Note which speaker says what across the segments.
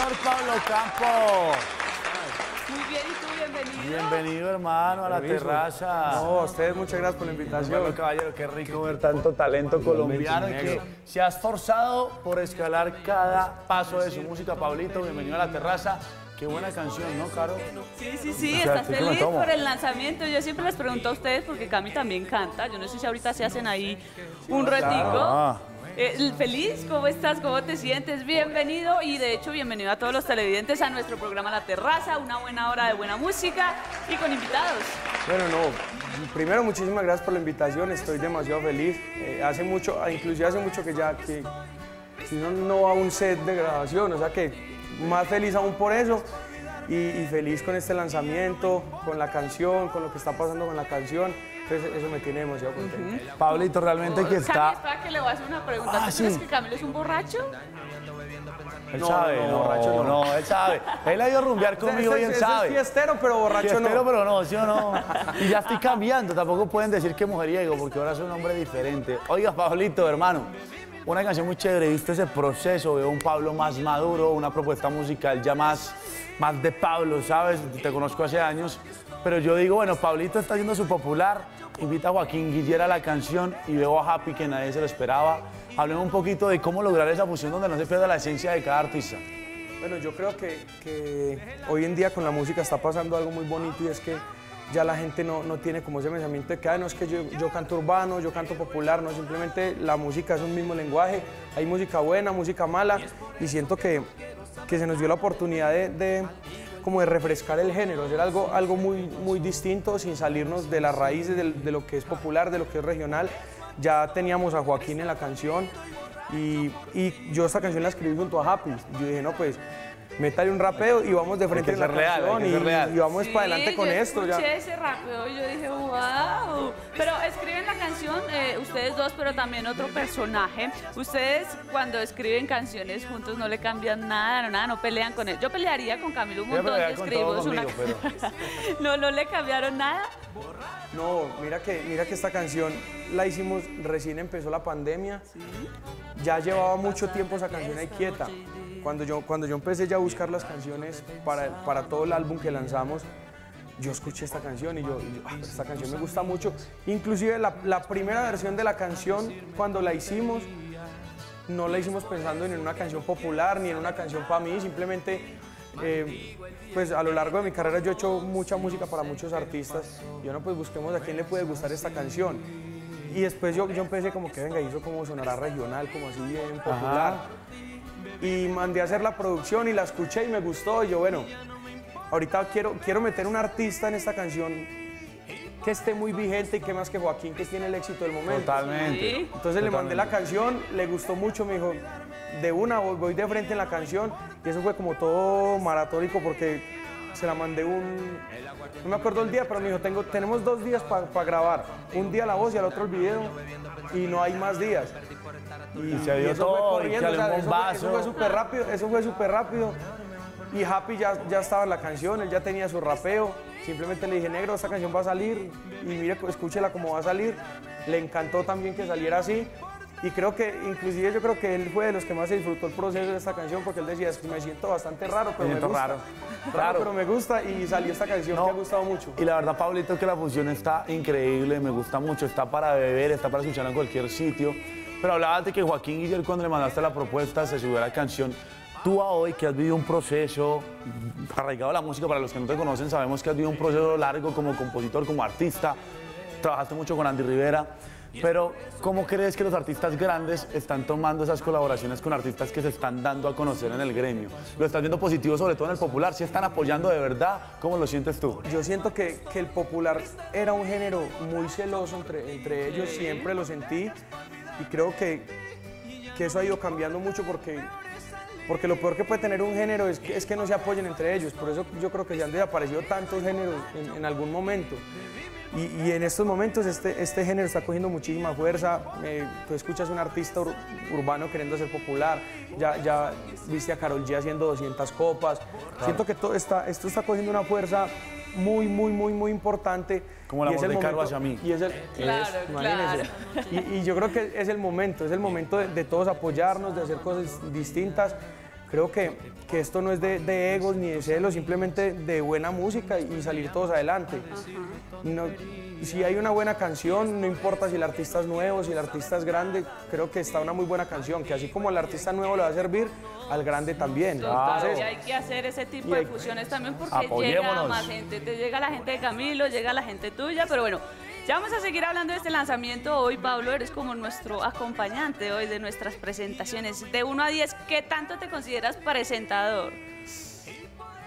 Speaker 1: Pablo Campo.
Speaker 2: Muy bien, ¿y tú? Bienvenido.
Speaker 1: Bienvenido, hermano, a la
Speaker 3: Permiso.
Speaker 1: terraza.
Speaker 3: No, a ustedes muchas gracias por la invitación.
Speaker 1: Bueno, caballero, qué rico ver tanto talento colombiano y que se ha esforzado por escalar cada paso de su música. Pablito, bienvenido a la terraza. Qué buena canción, ¿no, Caro?
Speaker 2: Sí, sí, sí,
Speaker 1: O sea,
Speaker 2: ¿estás
Speaker 1: ¿tú qué me
Speaker 2: feliz por el lanzamiento? Yo siempre les pregunto a ustedes, porque Cami también canta. Yo no sé si ahorita se hacen ahí un ratico.
Speaker 1: Ah.
Speaker 2: Eh, ¿Feliz? ¿Cómo estás? ¿Cómo te sientes? Bienvenido y de hecho bienvenido a todos los televidentes a nuestro programa La Terraza, una buena hora de buena música y con invitados.
Speaker 3: Bueno, no, primero muchísimas gracias por la invitación, estoy demasiado feliz. Eh, hace mucho, ah, inclusive hace mucho que ya, que si uno no va a un set de grabación, o sea que más feliz aún por eso y feliz con este lanzamiento, con la canción, con lo que está pasando con la canción. Entonces eso me tiene demasiado contento.
Speaker 1: Pablito, realmente que está...
Speaker 2: espera que le voy a hacer una pregunta.
Speaker 1: Ah,
Speaker 2: ¿Tú
Speaker 1: sí.
Speaker 2: crees que Camilo es un borracho?
Speaker 1: Él
Speaker 3: No,
Speaker 1: sabe,
Speaker 3: no,
Speaker 1: no,
Speaker 3: borracho
Speaker 1: no,
Speaker 3: no.
Speaker 1: él sabe. Él ha ido a rumbear conmigo y él sabe.
Speaker 3: Es fiestero, pero borracho
Speaker 1: Fiestero,
Speaker 3: no.
Speaker 1: pero no, ¿sí o no? Y ya estoy cambiando, tampoco pueden decir que mujeriego, porque ahora soy un hombre diferente. Oiga, Pablito, hermano, una canción muy chévere, viste ese proceso, veo un Pablo más maduro, una propuesta musical ya más, más de Pablo, ¿sabes? Te conozco hace años, pero yo digo, bueno, Pablito está haciendo su popular, invita a Joaquín Guillera a la canción y veo a Happy que nadie se lo esperaba. Hablemos un poquito de cómo lograr esa fusión donde no se pierda la esencia de cada artista.
Speaker 3: Bueno, yo creo que, que hoy en día con la música está pasando algo muy bonito y es que ya la gente no, no tiene como ese pensamiento de que "Ay, no es que yo, yo canto urbano, yo canto popular, no, simplemente la música es un mismo lenguaje, hay música buena, música mala y siento que, que se nos dio la oportunidad de como de refrescar el género, hacer algo, algo muy, muy distinto sin salirnos de las raíces de, lo que es popular, de lo que es regional. Ya teníamos a Joaquín en la canción y, y yo esta canción la escribí junto a Happy. Yo dije, no, pues, métale un rapeo y vamos de frente en la
Speaker 1: real,
Speaker 3: canción y,
Speaker 1: real.
Speaker 3: y vamos para adelante
Speaker 2: Sí,
Speaker 3: con
Speaker 2: yo
Speaker 3: esto. Ya.
Speaker 2: escuché ese rapeo y yo dije, wow. Pero escriben la canción, eh, ustedes dos, pero también otro personaje. Ustedes cuando escriben canciones juntos no le cambian nada, no, nada, no pelean con él. Yo pelearía con Camilo un
Speaker 1: a
Speaker 2: montón
Speaker 1: con
Speaker 2: escribimos una
Speaker 1: conmigo,
Speaker 2: no, no le cambiaron nada.
Speaker 3: No, mira que, mira que esta canción la hicimos recién empezó la pandemia. Ya llevaba mucho tiempo esa canción ahí quieta. Cuando yo, cuando yo empecé ya a buscar las canciones para, para todo el álbum que lanzamos, yo escuché esta canción y yo, y yo, "Ah, esta canción me gusta mucho. Inclusive la, la primera versión de la canción, cuando la hicimos, no la hicimos pensando ni en una canción popular ni en una canción para mí, simplemente eh, pues a lo largo de mi carrera yo he hecho mucha música para muchos artistas y bueno pues busquemos a quién le puede gustar esta canción y después yo, yo empecé como que venga, hizo como sonará regional, como así bien popular y mandé a hacer la producción y la escuché y me gustó y yo bueno, ahorita quiero, quiero meter un artista en esta canción que esté muy vigente y que más que Joaquín que tiene el éxito del momento.
Speaker 1: Totalmente.
Speaker 2: Sí.
Speaker 3: Entonces le mandé la canción, le gustó mucho, me dijo, de una voy, voy de frente en la canción y eso fue como todo maratónico porque se la mandé un, no me acuerdo el día, pero me dijo, Tengo, tenemos dos días para grabar, un día la voz y al otro el video y no hay más días.
Speaker 1: Y se
Speaker 3: eso fue
Speaker 1: todo, y
Speaker 3: o sea, eso fue-
Speaker 1: bombazo.
Speaker 3: eso fue súper rápido, eso fue súper rápido. Y Happy ya, ya estaba en la canción, él ya tenía su rapeo. Simplemente le dije, negro, esta canción va a salir y mire, escúchela como va a salir. Le encantó también que saliera así. Y creo que, inclusive yo creo que él fue de los que más se disfrutó el proceso de esta canción porque él decía, es que me siento bastante raro, pero
Speaker 1: Me
Speaker 3: gusta.
Speaker 1: raro.
Speaker 3: Raro,
Speaker 1: Claro.
Speaker 3: pero me gusta y salió esta canción
Speaker 1: No.
Speaker 3: que ha gustado mucho.
Speaker 1: Y la verdad, Pablito, que la fusión está increíble, me gusta mucho, está para beber, está para escuchar en cualquier sitio. Pero hablabas de que Joaquín Guillermo, cuando le mandaste la propuesta, se subió a la canción. Tú a hoy, que has vivido un proceso arraigado a la música, para los que no te conocen, sabemos que has vivido un proceso largo como compositor, como artista, trabajaste mucho con Andy Rivera. Pero, ¿cómo crees que los artistas grandes están tomando esas colaboraciones con artistas que se están dando a conocer en el gremio? ¿Lo estás viendo positivo, sobre todo en el popular? ¿Si están apoyando de verdad? ¿Cómo lo sientes tú?
Speaker 3: Yo siento que, que el popular era un género muy celoso entre, entre ellos, siempre lo sentí y creo que, que eso ha ido cambiando mucho porque, porque lo peor que puede tener un género es que, es que no se apoyen entre ellos, por eso yo creo que se han desaparecido tantos géneros en, en algún momento. Y, y en estos momentos este, este género está cogiendo muchísima fuerza. Eh, tú escuchas un artista ur- urbano queriendo ser popular, ya, ya viste a Carol G haciendo 200 copas. Siento que todo está, esto está cogiendo una fuerza muy, muy, muy, muy importante.
Speaker 1: Como
Speaker 3: es
Speaker 1: amor de Caro
Speaker 3: momento-
Speaker 1: hacia mí.
Speaker 3: Y es el,
Speaker 2: Claro,
Speaker 3: es- imagínense. Y, y yo creo que es el momento, es el momento de, de todos apoyarnos, de hacer cosas distintas. Creo que, que esto no es de, de egos ni de celos, simplemente de buena música y salir todos adelante. No, si hay una buena canción, no importa si el artista es nuevo, si el artista es grande, creo que está una muy buena canción, que así como al artista nuevo le va a servir, al grande también.
Speaker 2: Entonces, y hay que hacer ese tipo de fusiones también porque llega más gente. Te llega la gente de Camilo, llega la gente tuya, pero bueno, ya vamos a seguir hablando de este lanzamiento. Hoy, Pablo, eres como nuestro acompañante hoy de nuestras presentaciones. De 1 a 10, ¿qué tanto te consideras presentador?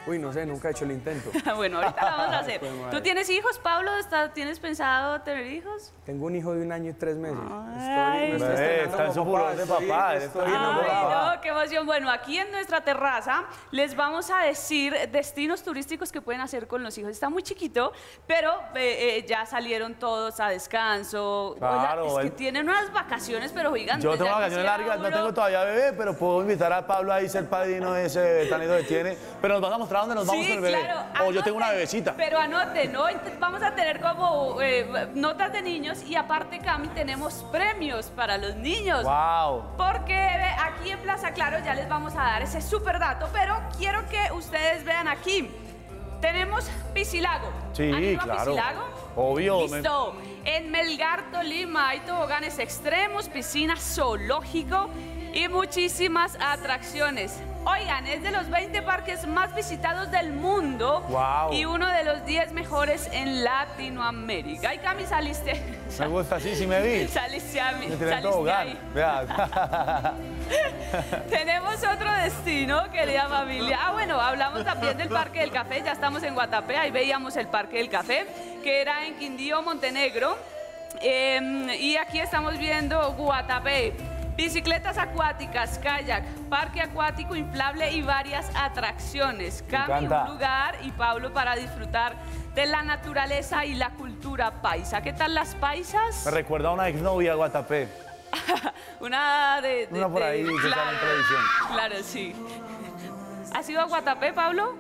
Speaker 3: Uy, no sé, nunca he hecho el intento.
Speaker 2: bueno, ahorita lo vamos a hacer. ¿Tú tienes hijos, Pablo? ¿Tienes pensado tener hijos?
Speaker 3: Tengo un hijo de un año y tres meses.
Speaker 1: Ay, estoy, está en su papá, de papá. Estoy,
Speaker 2: Ay, no, qué emoción. Bueno, aquí en nuestra terraza les vamos a decir destinos turísticos que pueden hacer con los hijos. Está muy chiquito, pero eh, eh, ya salieron todos a descanso. Claro. es que tienen unas vacaciones, pero gigantes.
Speaker 1: Yo tengo vacaciones largas, no tengo todavía bebé, pero puedo invitar a Pablo a ser padrino de ese bebé tan que tiene. Pero nos vamos a mostrar dónde nos vamos con el bebé. Claro, o yo tengo una bebecita.
Speaker 2: Pero anoten, hoy vamos a tener como eh, notas de niños y aparte, Cami, tenemos premios para los niños.
Speaker 1: ¡Wow!
Speaker 2: Porque aquí en Plaza Claro ya les vamos a dar ese super dato, pero quiero que ustedes vean aquí. Tenemos Piscilago.
Speaker 1: Sí, claro. Piscilago? Obvio.
Speaker 2: Listo. En Melgar, Tolima hay toboganes extremos, piscina zoológico y muchísimas atracciones. Oigan, es de los 20 parques más visitados del mundo y uno de los 10 mejores en Latinoamérica. Ay, Cami, saliste.
Speaker 1: Me gusta, sí, sí me vi.
Speaker 2: Saliste a mí. Saliste ahí. Tenemos otro destino, querida familia. Ah, bueno, hablamos también del Parque del Café. Ya estamos en Guatapé, ahí veíamos el Parque del Café, que era en Quindío, Montenegro. Em, y aquí estamos viendo Guatapé. Bicicletas acuáticas, kayak, parque acuático inflable y varias atracciones. Cambia un lugar y Pablo para disfrutar de la naturaleza y la cultura paisa. ¿Qué tal las paisas?
Speaker 1: Me recuerda a una exnovia Guatapé.
Speaker 2: una de,
Speaker 1: Una por ahí, claro, en televisión.
Speaker 2: Claro, sí. ¿Has ido a Guatapé, Pablo?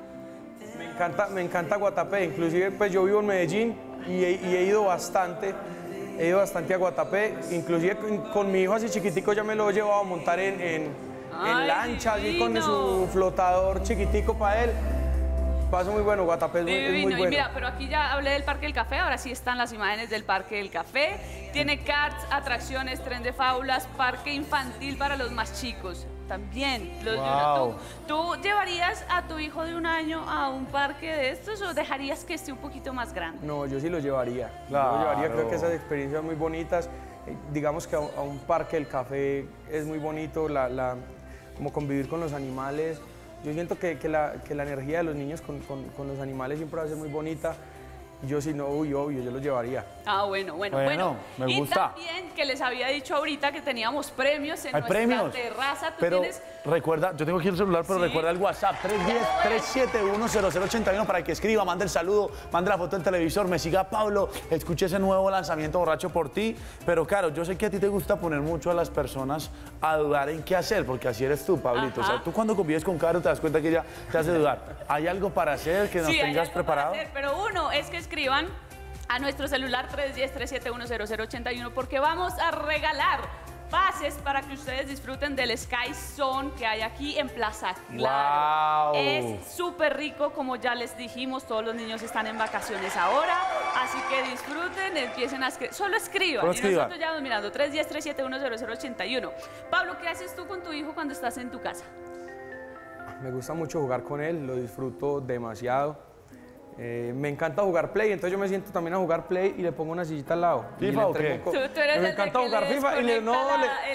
Speaker 3: Me encanta, me encanta Guatapé. Inclusive, pues yo vivo en Medellín y he ido bastante he ido bastante a Guatapé, inclusive con, mi hijo así chiquitico ya me lo he llevado a montar en, en, lancha, así con su flotador chiquitico para él. Paso muy bueno, Guatapé es muy, bueno.
Speaker 2: mira, pero aquí ya hablé del Parque del Café, ahora sí están las imágenes del Parque del Café. Tiene karts, atracciones, tren de faulas, parque infantil para los más chicos también. ¿Tú, llevarías a tu hijo de un año a un parque de estos o dejarías que esté un poquito más grande?
Speaker 3: No, yo sí lo llevaría. Lo llevaría, creo que esas experiencias muy bonitas. Eh, digamos que a, un parque del café es muy bonito, la, como convivir con los animales. Yo siento que, la, energía de los niños con, con los animales siempre va a ser muy bonita. Yo sí, no, uy, obvio, yo lo llevaría.
Speaker 2: Ah, bueno, bueno, bueno.
Speaker 1: Me gusta.
Speaker 2: Y también que les había dicho ahorita que teníamos premios en
Speaker 1: Hay
Speaker 2: nuestra
Speaker 1: premios.
Speaker 2: terraza. ¿Tú
Speaker 1: pero recuerda, yo tengo aquí el celular, pero recuerda el WhatsApp 310-371-0081 para que escriba, mande el saludo, mande la foto del televisor, me siga Pablo, escuche ese nuevo lanzamiento borracho por ti. Pero claro, yo sé que a ti te gusta poner mucho a las personas a dudar en qué hacer, porque así eres tú, Pablito. O sea, tú cuando convives con Caro te das cuenta que ella te hace dudar. ¿Hay algo para hacer que nos tengas preparado?
Speaker 2: pero uno es que escriban a nuestro celular 310-371-0081 porque vamos a regalar pases para que ustedes disfruten del Sky Zone que hay aquí en Plaza Claro. Es súper rico, como ya les dijimos, todos los niños están en vacaciones ahora, así que disfruten, empiecen a escribir, solo escriban. y nosotros ya vamos mirando 310-371-0081. Pablo, ¿qué haces tú con tu hijo cuando estás en tu casa?
Speaker 3: Me gusta mucho jugar con él, lo disfruto demasiado. Eh, me encanta jugar Play, entonces yo me siento también a jugar Play y le pongo una sillita al lado.
Speaker 1: ¿FIFA o qué?
Speaker 3: me encanta jugar FIFA y le, no,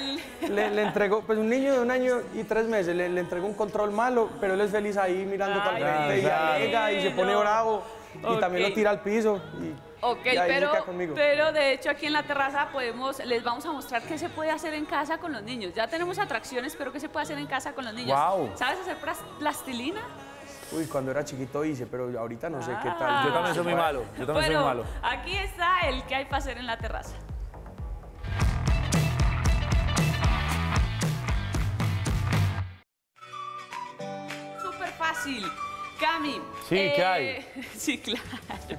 Speaker 3: le, entrego, pues un niño de un año y tres meses, le, entrego un control malo, pero él es feliz ahí mirando para frente y alega y se pone bravo y también lo tira al piso. Y,
Speaker 2: Ok, pero, pero de hecho aquí en la terraza podemos, les vamos a mostrar qué se puede hacer en casa con los niños. Ya tenemos atracciones, pero qué se puede hacer en casa con los niños. ¿Sabes hacer plastilina?
Speaker 3: Uy, cuando era chiquito hice, pero ahorita no sé qué tal.
Speaker 1: Ah. Yo también soy muy malo. Yo también soy muy malo.
Speaker 2: Aquí está el que hay para hacer en la terraza. Súper fácil. Cami.
Speaker 1: Sí, ¿qué hay?
Speaker 2: Eh, sí, claro.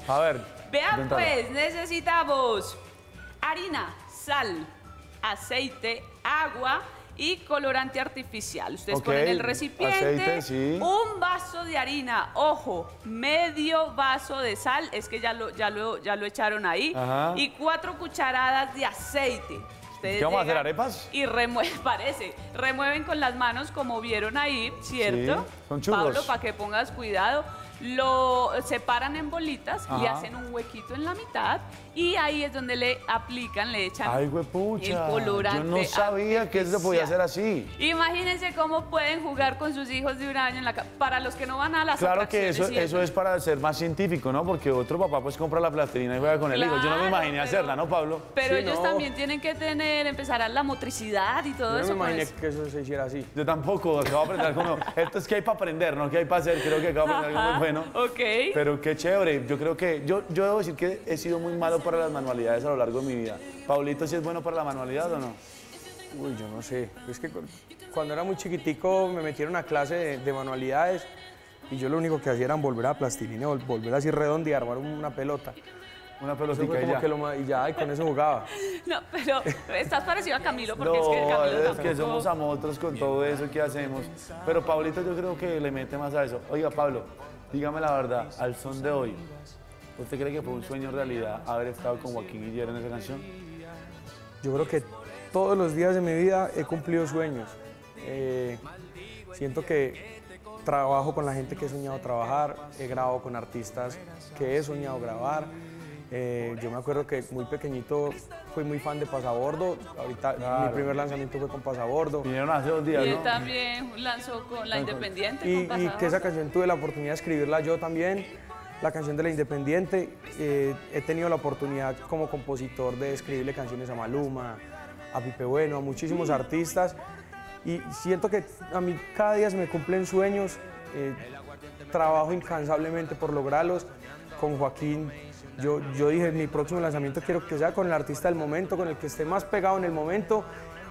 Speaker 1: A ver.
Speaker 2: Vean pues, necesitamos harina, sal, aceite, agua y colorante artificial. Ustedes ponen el recipiente,
Speaker 1: aceite, sí.
Speaker 2: un vaso de harina, ojo, medio vaso de sal, es que ya lo, ya lo, ya lo echaron ahí,
Speaker 1: Ajá.
Speaker 2: y cuatro cucharadas de aceite. Ustedes
Speaker 1: ¿Qué vamos a hacer, arepas?
Speaker 2: Y remueven, parece, remueven con las manos como vieron ahí, ¿cierto?
Speaker 1: Sí, son churros.
Speaker 2: Pablo, para que pongas cuidado. Lo separan en bolitas, le
Speaker 1: Ajá.
Speaker 2: hacen un huequito en la mitad y ahí es donde le aplican, le echan
Speaker 1: Ay, huepucha.
Speaker 2: el colorante.
Speaker 1: Yo no sabía que eso se podía hacer
Speaker 2: artificial.
Speaker 1: así.
Speaker 2: Imagínense cómo pueden jugar con sus hijos de un año en la Para los que no van a las
Speaker 1: Claro que eso, eso es para ser más científico, ¿no? Porque otro papá pues compra la plastilina y juega con el hijo. Yo no me imaginé
Speaker 2: pero-
Speaker 1: hacerla, ¿no, Pablo?
Speaker 2: Pero
Speaker 3: Sí,
Speaker 2: ellos
Speaker 3: no.
Speaker 2: también tienen que tener, empezar a la motricidad y todo
Speaker 3: Yo no
Speaker 2: eso.
Speaker 3: me imaginé
Speaker 2: pues.
Speaker 3: que eso se hiciera así.
Speaker 1: Yo tampoco, acabo de aprender nuevo. Esto es que hay para aprender, ¿no? Que hay para hacer, creo que acabo de aprender algo muy bueno.
Speaker 2: Ok.
Speaker 1: Pero qué chévere, yo creo que, yo, yo debo decir que he sido muy malo para las manualidades a lo largo de mi vida. Paulito, ¿sí es bueno para la manualidad o no?
Speaker 3: Uy, yo no sé. Es que cu- cuando era muy chiquitico me metieron a clase de, de manualidades y yo lo único que hacía era volver a plastilina, vol- volver así redondo y armar una pelota.
Speaker 1: Una
Speaker 3: fue
Speaker 1: y ya.
Speaker 3: que lo y ya, y con eso jugaba.
Speaker 2: No, pero estás parecido a Camilo porque es que Camilo
Speaker 1: es que somos amotros con todo eso que hacemos. Pero Pablito yo creo que le mete más a eso. Oiga, Pablo, dígame la verdad, al son de hoy, ¿usted cree que fue un sueño realidad haber estado con Joaquín Guillermo en esa canción?
Speaker 3: Yo creo que todos los días de mi vida he cumplido sueños. Eh, siento que trabajo con la gente que he soñado trabajar, he grabado con artistas que he soñado grabar. Eh, yo me acuerdo que muy pequeñito fui muy fan de Pasabordo. Ahorita mi primer lanzamiento fue con Pasabordo.
Speaker 1: Vinieron hace dos días,
Speaker 2: Y él
Speaker 1: ¿no?
Speaker 2: también lanzó con la Independiente.
Speaker 3: Y,
Speaker 2: con
Speaker 3: y
Speaker 2: Pasador.
Speaker 3: que esa canción tuve la oportunidad de escribirla yo también, la canción de la Independiente. Eh, he tenido la oportunidad como compositor de escribirle canciones a Maluma, a Pipe Bueno, a muchísimos artistas. Y siento que a mí cada día se me cumplen sueños, eh, trabajo incansablemente por lograrlos. Con Joaquín, yo, yo dije, mi próximo lanzamiento quiero que sea con el artista del momento, con el que esté más pegado en el momento.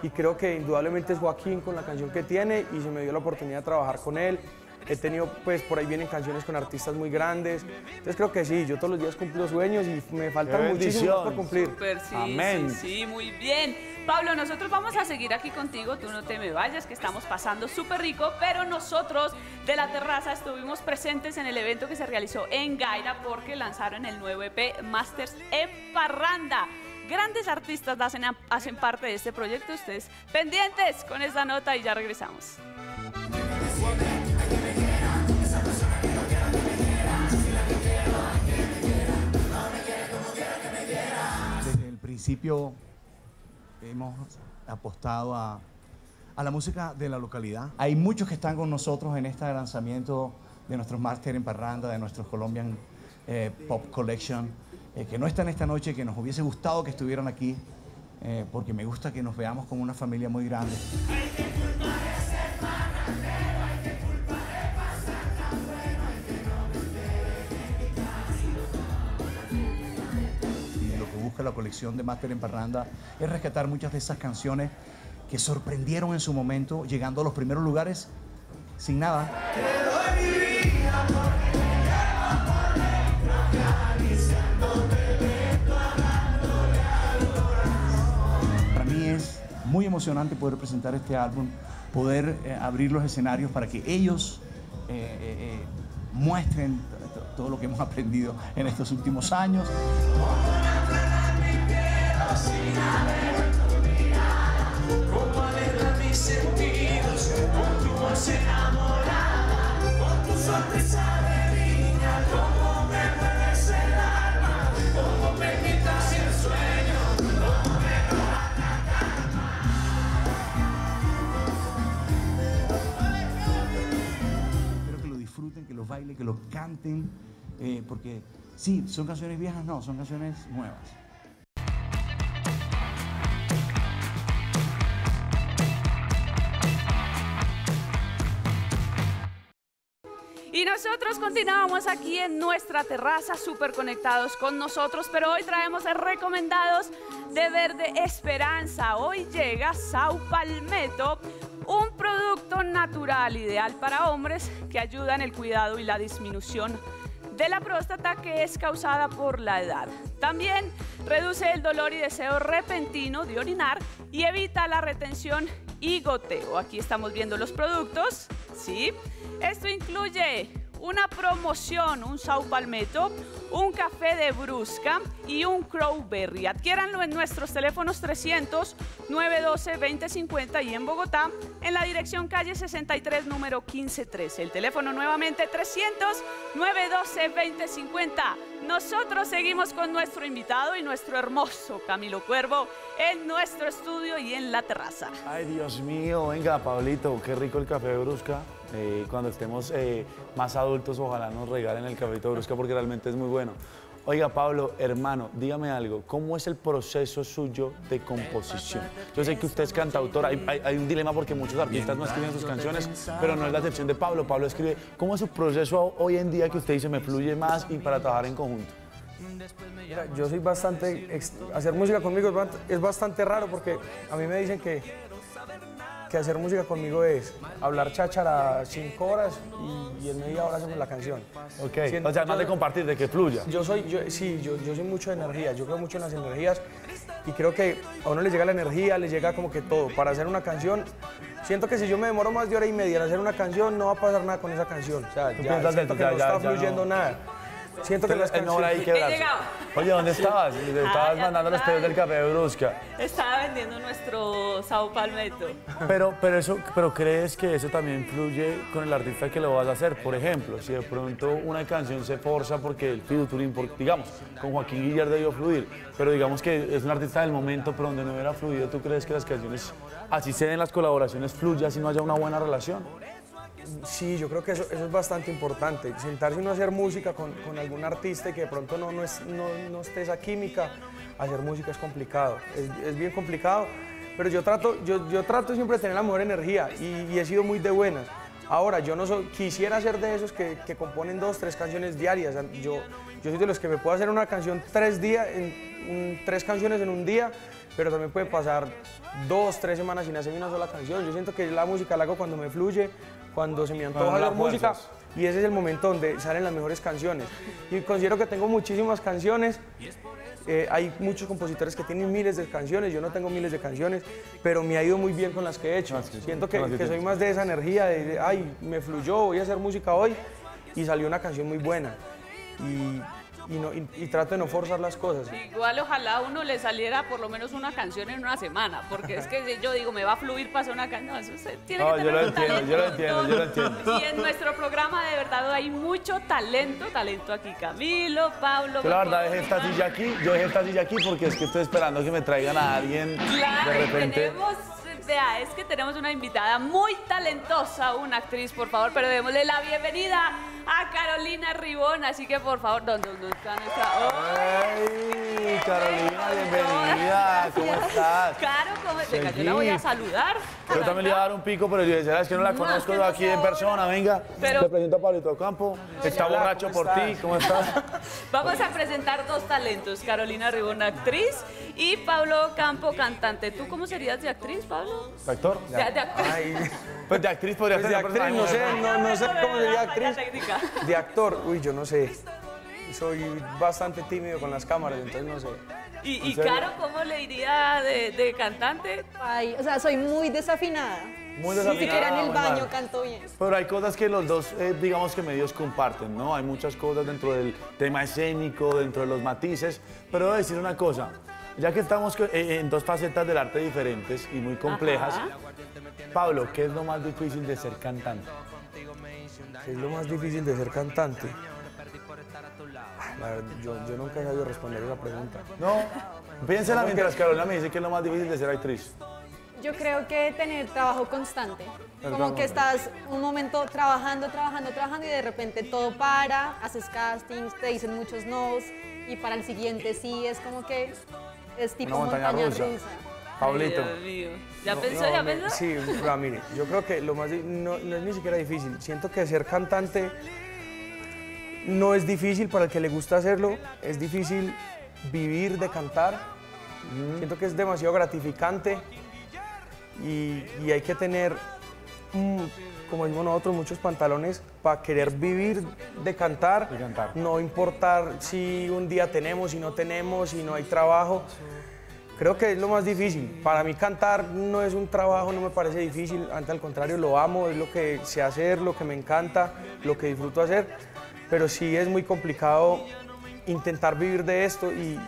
Speaker 3: Y creo que indudablemente es Joaquín con la canción que tiene y se me dio la oportunidad de trabajar con él. He tenido, pues por ahí vienen canciones con artistas muy grandes. Entonces creo que sí, yo todos los días cumplo sueños y me faltan
Speaker 1: ¡Qué
Speaker 3: muchísimos por cumplir.
Speaker 2: Súper, sí,
Speaker 1: Amén.
Speaker 2: sí, sí, muy bien. Pablo, nosotros vamos a seguir aquí contigo, tú no te me vayas, que estamos pasando súper rico, pero nosotros de la terraza estuvimos presentes en el evento que se realizó en Gaira porque lanzaron el nuevo EP Masters en Parranda. Grandes artistas hacen, hacen parte de este proyecto, ustedes pendientes con esta nota y ya regresamos.
Speaker 4: Principio hemos apostado a, la música de la localidad. Hay muchos que están con nosotros en este lanzamiento de nuestros Master en Parranda, de nuestros Colombian eh, Pop Collection, eh, que no están esta noche, que nos hubiese gustado que estuvieran aquí, eh, porque me gusta que nos veamos como una familia muy grande. Busca la colección de Master en Parranda es rescatar muchas de esas canciones que sorprendieron en su momento, llegando a los primeros lugares sin nada. Para mí es muy emocionante poder presentar este álbum, poder eh, abrir los escenarios para que ellos eh, eh, muestren todo lo que hemos aprendido en estos últimos años. Espero que lo disfruten, que lo bailen, que lo canten, eh, porque sí, son canciones viejas, no, son canciones nuevas.
Speaker 2: Nosotros continuamos aquí en nuestra terraza, súper conectados con nosotros, pero hoy traemos recomendados de Verde Esperanza. Hoy llega Sao Palmetto, un producto natural ideal para hombres que ayuda en el cuidado y la disminución de la próstata que es causada por la edad. También reduce el dolor y deseo repentino de orinar y evita la retención y goteo. Aquí estamos viendo los productos, ¿sí? Esto incluye una promoción, un Sao Palmetto, un café de brusca y un crowberry. Adquiéranlo en nuestros teléfonos 300 912 2050 y en Bogotá en la dirección calle 63 número 1513. El teléfono nuevamente 300 912 2050. Nosotros seguimos con nuestro invitado y nuestro hermoso Camilo Cuervo en nuestro estudio y en la terraza.
Speaker 1: Ay, Dios mío, venga, Pablito, qué rico el café de Brusca. Eh, cuando estemos eh, más adultos, ojalá nos regalen el de Brusca porque realmente es muy bueno. Oiga, Pablo, hermano, dígame algo, ¿cómo es el proceso suyo de composición? Yo sé que usted es cantautor, hay, hay- un dilema porque muchos artistas no escriben sus canciones, pero no es la excepción de Pablo. Pablo escribe, ¿cómo es su proceso hoy en día que usted dice me fluye más y para trabajar en conjunto?
Speaker 3: Yo soy bastante, hacer música conmigo es bastante raro porque a mí me dicen que, que hacer música conmigo es hablar cháchara cinco horas y, y en media hora hacemos la canción.
Speaker 1: Ok,
Speaker 3: Siento-
Speaker 1: o sea, más
Speaker 3: yo-
Speaker 1: de compartir, de que fluya.
Speaker 3: Yo soy, yo, sí, yo, yo soy mucho de energía, yo creo mucho en las energías y creo que a uno le llega la energía, le llega como que todo. Para hacer una canción, siento que si yo me demoro más de hora y media en hacer una canción, no va a pasar nada con esa canción. O sea, ya siento que
Speaker 1: ya-
Speaker 3: no
Speaker 1: ya-
Speaker 3: está fluyendo
Speaker 1: no.
Speaker 3: nada. Siento que las
Speaker 1: En hora hay
Speaker 3: canciones...
Speaker 1: que. Oye, ¿dónde estabas? Estabas
Speaker 2: ya
Speaker 1: mandando los pedidos del café de Brusca.
Speaker 2: Estaba vendiendo nuestro Sao Palmetto.
Speaker 1: Pero, pero, eso, pero crees que eso también influye con el artista que lo vas a hacer. Por ejemplo, si de pronto una canción se forza porque el featuring, por- digamos, con Joaquín Guillar debió fluir, pero digamos que es un artista del momento, pero donde no hubiera fluido, ¿tú crees que las canciones, así se den las colaboraciones, fluya si no haya una buena relación?
Speaker 3: Sí, yo creo que eso, eso es bastante importante. Sentarse uno a hacer música con, con algún artista y que de pronto no, no, es, no, no esté esa química, hacer música es complicado, es, es bien complicado. Pero yo trato, yo, yo trato siempre de tener la mejor energía y, he sido muy de buenas. Ahora, yo no soy, quisiera ser de esos que, que componen dos, tres canciones diarias. Yo, yo soy de los que me puedo hacer una canción tres días, en, tres canciones en un día, pero también puede pasar dos, tres semanas sin hacer una sola canción. Yo siento que la música la hago cuando me fluye, cuando se me antoja
Speaker 1: la
Speaker 3: música y ese es el momento donde salen las mejores canciones. Y considero que tengo muchísimas canciones. eh, hay muchos compositores que tienen miles de canciones, yo no tengo miles de canciones, pero me ha ido muy bien con las que he hecho.
Speaker 1: Las que-
Speaker 3: Siento que,
Speaker 1: las que
Speaker 3: soy más de esa energía, de, de, ay, me fluyó, voy a hacer música hoy y salió una canción muy buena. Y, y no- y- y trato de no forzar las cosas.
Speaker 2: Igual ojalá a uno le saliera por lo menos una canción en una semana, porque es que si yo digo, me va a fluir para hacer una canción, eso se tiene
Speaker 1: No,
Speaker 2: que
Speaker 1: yo
Speaker 2: tener
Speaker 1: lo
Speaker 2: un
Speaker 1: entiendo,
Speaker 2: talento,
Speaker 1: yo lo entiendo, yo lo entiendo.
Speaker 2: Y en nuestro programa de verdad hay mucho talento, talento aquí Camilo, Pablo.
Speaker 1: Yo la verdad dejé esta silla aquí, yo dejé esta silla aquí porque es que estoy esperando que me traigan a alguien
Speaker 2: Claro,
Speaker 1: de repente.
Speaker 2: tenemos, vea, es que tenemos una invitada muy talentosa, una actriz, por favor, pero démosle la bienvenida a Carolina Ribón, así que por favor, ¿dónde, dónde está nuestra...
Speaker 1: ¡Ay, Carolina, bienvenida! ¿Cómo estás?
Speaker 2: Caro, ¿cómo Venga, yo la voy a saludar.
Speaker 1: Yo también le iba a dar un pico, pero yo decía, "¿Sabes que no la
Speaker 2: No,
Speaker 1: conozco
Speaker 2: no
Speaker 1: aquí en persona? Venga,
Speaker 2: Pero-
Speaker 1: te presento a Pablito Campo. Está
Speaker 3: Hola,
Speaker 1: borracho
Speaker 3: ¿cómo
Speaker 1: por ti,
Speaker 3: estás?
Speaker 1: ¿cómo estás?
Speaker 2: Vamos a presentar dos talentos, Carolina Ribón, actriz, y Pablo Campo, cantante. ¿Tú cómo serías de actriz, Pablo?
Speaker 1: ¿Actor?
Speaker 2: De, de actriz.
Speaker 3: Ay,
Speaker 1: Pues de actriz podría
Speaker 3: pues
Speaker 1: ser
Speaker 3: de actriz,
Speaker 1: persona
Speaker 3: no sé, no, no sé cómo sería actriz. De actor, uy, yo no sé. Soy bastante tímido con las cámaras, entonces no sé.
Speaker 2: ¿Y. Caro, cómo le iría de, de cantante?
Speaker 5: Ay, o sea, soy muy desafinada.
Speaker 1: Muy
Speaker 5: Ni siquiera en
Speaker 1: desafinada,
Speaker 5: el baño
Speaker 1: mal.
Speaker 5: canto bien.
Speaker 1: Pero hay cosas que los dos, eh, digamos que medios comparten, ¿no? Hay muchas cosas dentro del tema escénico, dentro de los matices. Pero debo decir una cosa, ya que estamos eh, en dos facetas del arte diferentes y muy complejas,
Speaker 2: Ajá.
Speaker 1: Pablo, ¿qué es lo más difícil de ser cantante?
Speaker 3: ¿Qué es lo más difícil de ser cantante? La verdad, yo, yo nunca he sabido responder esa pregunta.
Speaker 1: No, piénsela mientras Carolina me dice que es lo más difícil de ser actriz.
Speaker 5: Yo creo que tener trabajo constante. Como que estás un momento trabajando, trabajando, trabajando y de repente todo para, haces castings, te dicen muchos no's y para el siguiente sí, es como que es tipo
Speaker 1: Una montaña rusa. Pablito.
Speaker 2: Ay, Dios mío. ¿Ya
Speaker 3: No,
Speaker 2: pensó,
Speaker 3: no,
Speaker 2: ya
Speaker 3: me-
Speaker 2: pensó?
Speaker 3: Sí, pero mire, yo creo que lo más no, no es ni siquiera difícil. Siento que ser cantante no es difícil para el que le gusta hacerlo, es difícil vivir de cantar. Siento que es demasiado gratificante y, y hay que tener, mm, como decimos nosotros, muchos pantalones para querer vivir de cantar.
Speaker 1: De cantar.
Speaker 3: No importar si un día tenemos, si no tenemos, si no hay trabajo. Creo que es lo más difícil. Para mí cantar no es un trabajo, no me parece difícil, antes al contrario lo amo, es lo que sé hacer, lo que me encanta, lo que disfruto hacer, pero sí es muy complicado intentar vivir de esto y,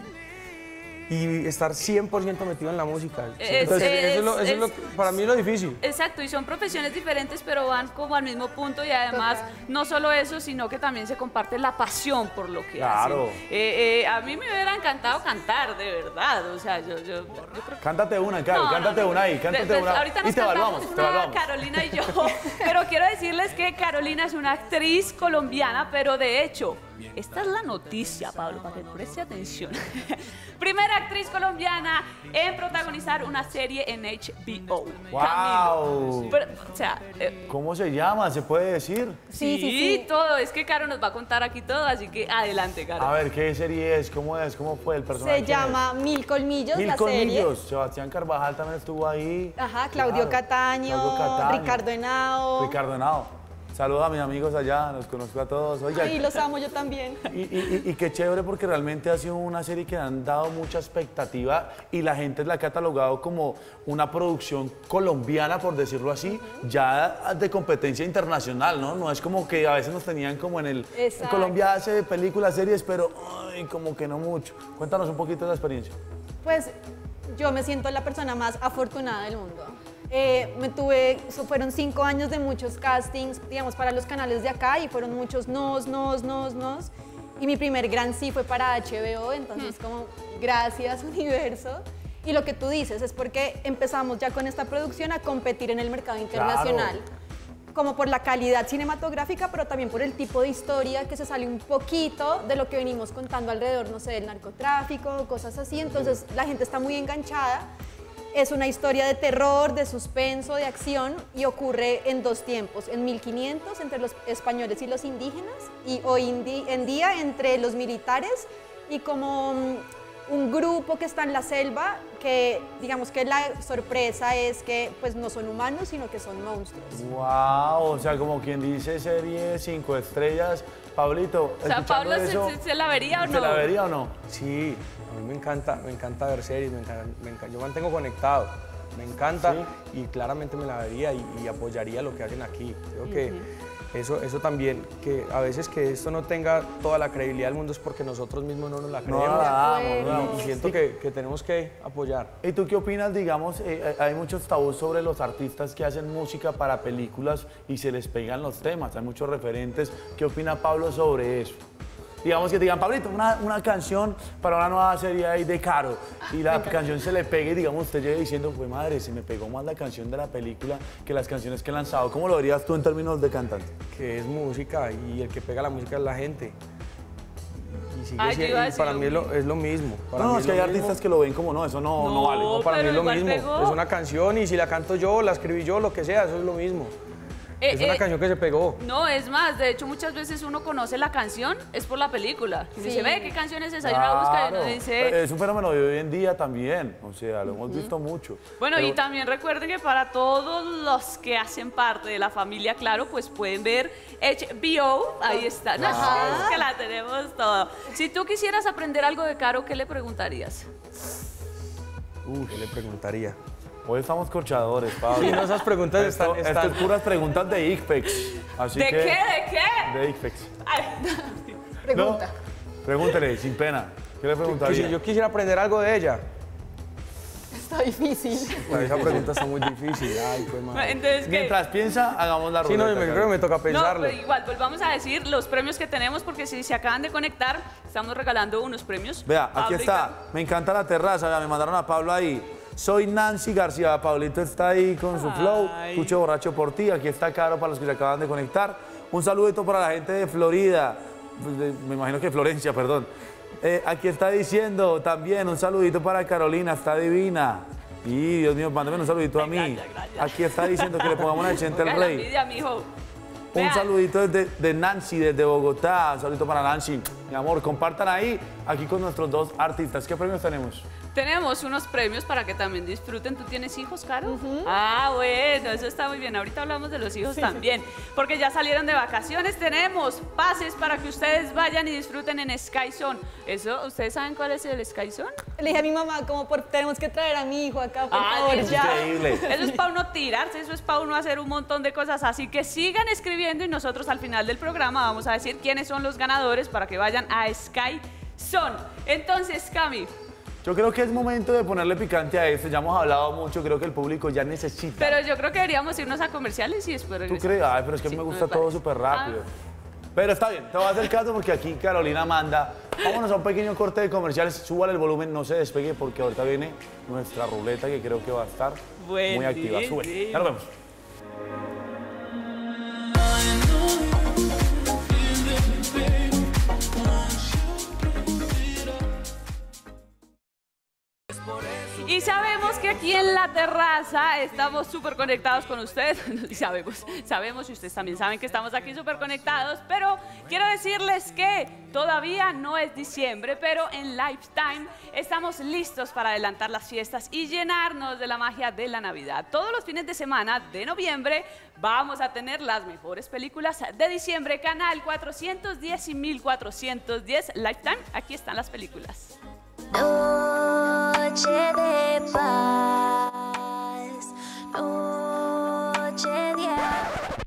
Speaker 3: y estar 100% metido en la música.
Speaker 2: Es-
Speaker 3: Entonces, eso es lo-
Speaker 2: es-
Speaker 3: eso es lo-
Speaker 2: es-
Speaker 3: para mí es lo difícil.
Speaker 2: Exacto, y son profesiones diferentes, pero van como al mismo punto y además
Speaker 5: Total.
Speaker 2: no solo eso, sino que también se comparte la pasión por lo que
Speaker 1: Claro.
Speaker 2: hacen. Eh, eh, a mí me hubiera encantado cantar, de verdad, o sea, yo, yo, yo creo que...
Speaker 1: Cántate una, Caro,
Speaker 2: No,
Speaker 1: cántate
Speaker 2: no, no.
Speaker 1: una ahí, cántate
Speaker 2: de-
Speaker 1: una.
Speaker 2: Ahorita
Speaker 1: y
Speaker 2: nos
Speaker 1: te evaluamos,
Speaker 2: cantamos
Speaker 1: te
Speaker 2: una,
Speaker 1: evaluamos.
Speaker 2: Carolina y yo. pero quiero decirles que Carolina es una actriz colombiana, pero de hecho, esta es la noticia, Pablo, para que preste atención. Primera actriz colombiana en protagonizar una serie en HBO. Camilo. Pero, o sea, eh,
Speaker 1: ¿Cómo se llama? ¿Se puede decir?
Speaker 5: Sí, sí,
Speaker 2: sí,
Speaker 5: sí.
Speaker 2: todo. Es que Caro nos va a contar aquí todo, así que adelante, Caro.
Speaker 1: A ver, ¿qué serie es? ¿Cómo es? ¿Cómo fue el personaje?
Speaker 5: Se llama Mil Colmillos,
Speaker 1: Mil
Speaker 5: la
Speaker 1: Colmillos. Sebastián Carvajal también estuvo ahí.
Speaker 5: Ajá, Claudio
Speaker 1: Claro.
Speaker 5: Cataño,
Speaker 1: Claudio Cataño.
Speaker 5: Ricardo Henao.
Speaker 1: Ricardo Henao. Saludos a mis amigos allá, los conozco a todos. Oiga.
Speaker 5: Sí, los amo yo también.
Speaker 1: Y, y- y- y qué chévere porque realmente ha sido una serie que han dado mucha expectativa y la gente la ha catalogado como una producción colombiana, por decirlo así, ya de competencia internacional, ¿no? No es como que a veces nos tenían como en el...
Speaker 5: Exacto.
Speaker 1: Colombia hace películas, series, pero ay, como que no mucho. Cuéntanos un poquito de la experiencia.
Speaker 5: Pues yo me siento la persona más afortunada del mundo. Eh, me tuve, fueron cinco años de muchos castings, digamos, para los canales de acá y fueron muchos nos, nos, nos, nos. Y mi primer gran sí fue para HBO, entonces como gracias universo. Y lo que tú dices es porque empezamos ya con esta producción a competir en el mercado internacional. Como por la calidad cinematográfica, pero también por el tipo de historia que se sale un poquito de lo que venimos contando alrededor, no sé, del narcotráfico, cosas así. Entonces la gente está muy enganchada. Es una historia de terror, de suspenso, de acción y ocurre en dos tiempos, en 1500 entre los españoles y los indígenas y hoy en día entre los militares y como mm, un grupo que está en la selva que digamos que la sorpresa es que pues no son humanos sino que son monstruos.
Speaker 1: Wow, o sea, como quien dice serie cinco estrellas. Pablito,
Speaker 2: o sea, Pablo, ¿se,
Speaker 1: eso,
Speaker 2: se- se la vería o no?
Speaker 1: ¿se la vería o no?
Speaker 3: Sí, a mí me encanta, me encanta ver series, me encanta, me encanta- yo mantengo conectado, me encanta y claramente me la vería y, y apoyaría lo que hacen aquí. Creo que eso, eso también, que a veces que esto no tenga toda la credibilidad del mundo es porque nosotros mismos no nos la creemos.
Speaker 1: damos, no
Speaker 3: y siento que, que tenemos que apoyar.
Speaker 1: ¿Y tú qué opinas, digamos, eh, eh, hay muchos tabús sobre los artistas que hacen música para películas y se les pegan los temas, hay muchos referentes. ¿Qué opina Pablo sobre eso? Digamos que te digan, Pablito, una, una canción para una nueva serie ahí de Caro y la canción se le pegue y digamos usted llegue diciendo, pues madre, se me pegó más la canción de la película que las canciones que he lanzado. ¿Cómo lo verías tú en términos de cantante?
Speaker 3: que es música y el que pega la música es la gente. Y, sigue
Speaker 2: Ay, yo
Speaker 3: siendo- y para mí es lo, es lo mismo. Para
Speaker 1: No,
Speaker 3: mí
Speaker 1: es que hay artistas
Speaker 3: mismo.
Speaker 1: que lo ven como, no, eso no, no,
Speaker 2: No,
Speaker 1: vale.
Speaker 3: No, para mí es lo mismo.
Speaker 2: pegó.
Speaker 3: Es una canción y si la canto yo, la escribí yo, lo que sea, eso es lo mismo.
Speaker 2: Eh,
Speaker 3: es una
Speaker 2: eh,
Speaker 3: canción que se pegó.
Speaker 2: No, es más, de hecho muchas veces uno conoce la canción, es por la película. Y dice,
Speaker 5: Sí.
Speaker 2: ve, ¿qué canción es esa? Y uno busca y uno dice...
Speaker 1: Es un fenómeno de hoy en día también, o sea, lo hemos visto mucho.
Speaker 2: Bueno,
Speaker 1: Pero-
Speaker 2: y también recuerden que para todos los que hacen parte de la familia, claro, pues pueden ver HBO, ahí está. No, es que la tenemos todo. Si tú quisieras aprender algo de Caro, ¿qué le preguntarías?
Speaker 3: ¿Qué le preguntaría?
Speaker 1: Hoy estamos corchadores, Pablo.
Speaker 3: Sí, no, esas preguntas
Speaker 1: Esto,
Speaker 3: están...
Speaker 1: esto
Speaker 3: están-
Speaker 1: es puras preguntas de ICFEX. Así
Speaker 2: ¿De
Speaker 1: que,
Speaker 2: qué? ¿De qué?
Speaker 1: De ICFEX.
Speaker 5: Pregunta.
Speaker 1: No, pregúntele, sin pena. ¿Qué le preguntaría?
Speaker 3: si yo quisiera aprender algo de ella.
Speaker 5: Está difícil.
Speaker 3: Esa pregunta está muy difícil. Ay, pues madre.
Speaker 2: Entonces, ¿qué?
Speaker 1: Mientras piensa, hagamos la
Speaker 3: Sí, no,
Speaker 1: ruleta.
Speaker 3: yo me creo que me toca
Speaker 2: No,
Speaker 3: pensarlo.
Speaker 2: pero igual, volvamos a decir los premios que tenemos, porque si se acaban de conectar, estamos regalando unos premios.
Speaker 1: Vea, aquí
Speaker 2: Pablo
Speaker 1: está. Me encanta la terraza. vea, me mandaron a Pablo ahí. Soy Nancy García. Pablito está ahí con su flow.
Speaker 2: Ay.
Speaker 1: Escucho borracho por ti. Aquí está Caro para los que se acaban de conectar. Un saludito para la gente de Florida. De- Me imagino que Florencia, perdón. Eh, aquí está diciendo también un saludito para Carolina. Está divina. Y Dios mío, mándame un saludito a mí.
Speaker 2: Gracias, gracias.
Speaker 1: Aquí está diciendo que le pongamos una chente al rey.
Speaker 2: envidia, mijo.
Speaker 1: Un
Speaker 2: Vea,
Speaker 1: saludito desde de Nancy, desde Bogotá. Un saludito para Nancy. Mi amor, compartan ahí, aquí con nuestros dos artistas. ¿Qué premios tenemos?
Speaker 2: Tenemos unos premios para que también disfruten. ¿Tú tienes hijos, Caro? Ah, bueno, eso está muy bien. Ahorita hablamos de los hijos también. Porque ya salieron de vacaciones. Tenemos pases para que ustedes vayan y disfruten en Sky Zone. Eso, ¿ustedes saben cuál es el Sky Zone?
Speaker 5: Le dije a mi mamá, como por, tenemos que traer a mi hijo acá, por
Speaker 2: Ay,
Speaker 5: favor,
Speaker 2: eso
Speaker 5: ya.
Speaker 1: Increíble.
Speaker 2: Eso es para uno tirarse, eso es para uno hacer un montón de cosas. Así que sigan escribiendo y nosotros al final del programa vamos a decir quiénes son los ganadores para que vayan a Sky Zone. Entonces, Cami,
Speaker 1: Yo creo que es momento de ponerle picante a esto. Ya hemos hablado mucho, creo que el público ya necesita.
Speaker 2: pero yo creo que deberíamos irnos a comerciales y después
Speaker 1: ¿Tú
Speaker 2: regresar.
Speaker 1: crees? Ay, pero es que
Speaker 2: Sí,
Speaker 1: me
Speaker 2: me
Speaker 1: gusta todo súper rápido.
Speaker 2: Ah.
Speaker 1: Pero está bien, te voy a hacer caso porque aquí Carolina manda. Vámonos a un pequeño corte de comerciales. Súbale el volumen, no se despegue porque ahorita viene nuestra ruleta que creo que va a estar muy activa. Sube. Ya nos vemos.
Speaker 2: Sabemos que aquí en la terraza estamos súper conectados con ustedes. Sabemos, sabemos y ustedes también saben que estamos aquí súper conectados. Pero quiero decirles que todavía no es diciembre, pero en Lifetime estamos listos para adelantar las fiestas y llenarnos de la magia de la Navidad. Todos los fines de semana de noviembre vamos a tener las mejores películas de diciembre. Canal 410 y 1410 Lifetime. Aquí están las películas.
Speaker 6: Noche de paz, noche de...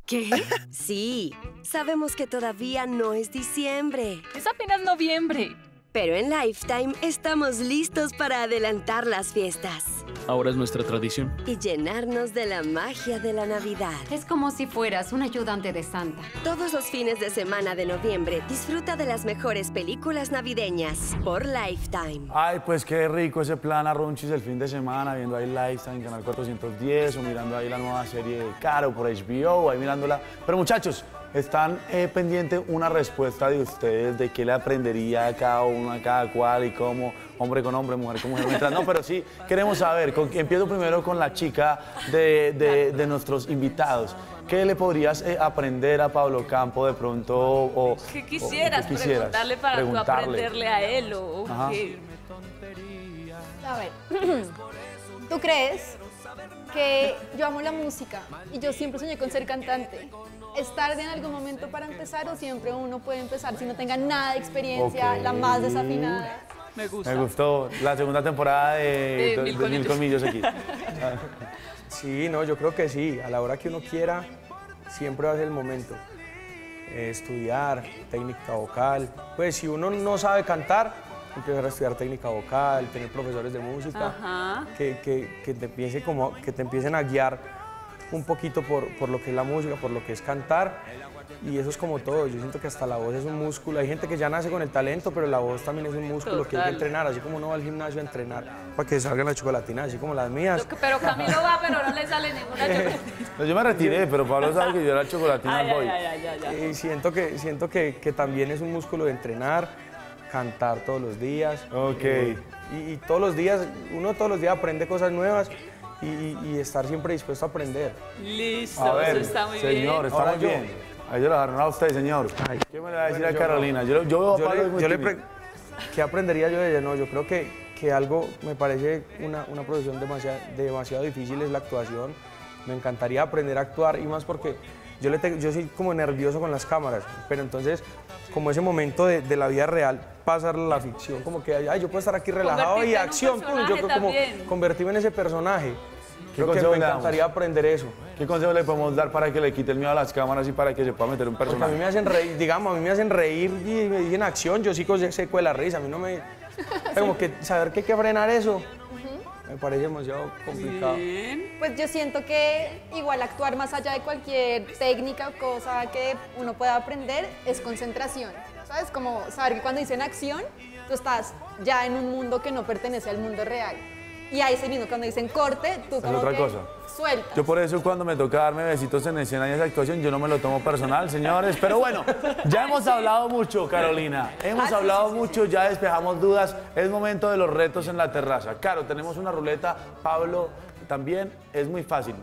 Speaker 7: ¿Qué? Sí, sabemos que todavía no es diciembre,
Speaker 8: Es apenas noviembre.
Speaker 7: Pero en Lifetime estamos listos para adelantar las fiestas
Speaker 9: Ahora es nuestra tradición.
Speaker 7: y llenarnos de la magia de la Navidad.
Speaker 8: Es como si fueras un ayudante de Santa.
Speaker 7: Todos los fines de semana de noviembre disfruta de las mejores películas navideñas por Lifetime.
Speaker 1: Ay, pues qué rico ese plan a Ronchis el fin de semana, viendo ahí Lifestyle en Canal 410 o mirando ahí la nueva serie de Caro por HBO, ahí mirándola. Pero muchachos, están eh, pendientes una respuesta de ustedes de qué le aprendería a cada uno, a cada cual y cómo, hombre con hombre, mujer con mujer. Mientras, no, pero sí, queremos saber, con, empiezo primero con la chica de, de- de nuestros invitados. ¿Qué le podrías eh, aprender a Pablo Campo de pronto? O,
Speaker 2: ¿Qué
Speaker 1: o-
Speaker 2: quisieras, preguntarle para tú
Speaker 1: Preguntarle.
Speaker 2: aprenderle a él? O,
Speaker 1: Ajá.
Speaker 2: qué?
Speaker 5: A ver, ¿tú crees que yo amo la música y yo siempre soñé con ser cantante? ¿Es tarde en algún momento para empezar o siempre uno puede empezar si no tenga nada de experiencia, la más desafinada?
Speaker 2: Me gusta.
Speaker 1: Me gustó la segunda temporada de,
Speaker 2: De
Speaker 1: de-
Speaker 2: Mil
Speaker 1: de Mil
Speaker 2: Colmillos.
Speaker 1: Aquí.
Speaker 3: Sí, no, yo creo que sí. A la hora que uno quiera, siempre va a ser el momento. Eh, estudiar técnica vocal. Pues si uno no sabe cantar, empezar a estudiar técnica vocal, tener profesores de música que, que- que te empiece como, que te empiecen a guiar un poquito por, por lo que es la música, por lo que es cantar. Y eso es como todo. Yo siento que hasta la voz es un músculo. Hay gente que ya nace con el talento, pero la voz también es un músculo que hay que entrenar. Así como uno va al gimnasio a entrenar para que salgan las chocolatinas, así como las mías.
Speaker 2: Que- Pero Camilo va, pero no le sale ninguna chocolatina.
Speaker 1: No, yo me retiré, pero Pablo sabe que yo era el chocolatina
Speaker 2: Ay,
Speaker 1: boy.
Speaker 2: ay, ay, ay, ay, ay.
Speaker 3: Y siento que, siento que, que también es un músculo de entrenar, cantar todos los días.
Speaker 1: Ok.
Speaker 3: Eh, y, y todos los días, uno todos los días aprende cosas nuevas y, y- y estar siempre dispuesto a aprender.
Speaker 2: Listo,
Speaker 1: A ver,
Speaker 2: eso está muy
Speaker 1: señor,
Speaker 2: bien.
Speaker 1: muy
Speaker 3: yo.
Speaker 1: bien. Ahí yo lo agarré a usted, señor.
Speaker 3: Ay.
Speaker 1: ¿Qué me le va a decir
Speaker 3: Bueno,
Speaker 1: a Carolina? Yo, yo veo a
Speaker 3: Yo
Speaker 1: Pablo
Speaker 3: le, yo le ¿Qué aprendería yo de ella? No, yo creo que, que algo me parece una, una profesión demasiado, demasiado difícil es la actuación. Me encantaría aprender a actuar y más porque yo, le te- yo soy como nervioso con las cámaras, pero entonces como ese momento de, de la vida real pasar la ficción, como que ay, yo puedo estar aquí relajado y acción, pum, yo como convertirme en ese personaje. Creo que
Speaker 1: consejo
Speaker 3: me
Speaker 1: le damos?
Speaker 3: encantaría aprender eso.
Speaker 1: ¿Qué consejo le podemos dar para que le quite el miedo a las cámaras y para que se pueda meter un
Speaker 3: Porque a mí
Speaker 1: personaje?
Speaker 3: me hacen reír, digamos, a mí me hacen reír y me dicen acción, yo sí co- seco de la risa, a mí no me... Como que saber que hay que frenar eso, me parece demasiado complicado.
Speaker 2: Bien.
Speaker 5: Pues yo siento que igual actuar más allá de cualquier técnica o cosa que uno pueda aprender es concentración. ¿Sabes? Como saber que cuando dicen acción, tú estás ya en un mundo que no pertenece al mundo real. Y ahí se mismo, cuando dicen corte, tú como
Speaker 1: otra
Speaker 5: que
Speaker 1: cosa.
Speaker 5: sueltas.
Speaker 1: Yo por eso cuando me toca darme besitos en escena y esa actuación, yo no me lo tomo personal, señores. Pero bueno, ya hemos hablado mucho, Carolina. Hemos hablado mucho, ya despejamos dudas. Es momento de los retos en la terraza. Claro, tenemos una ruleta. Pablo también es muy fácil.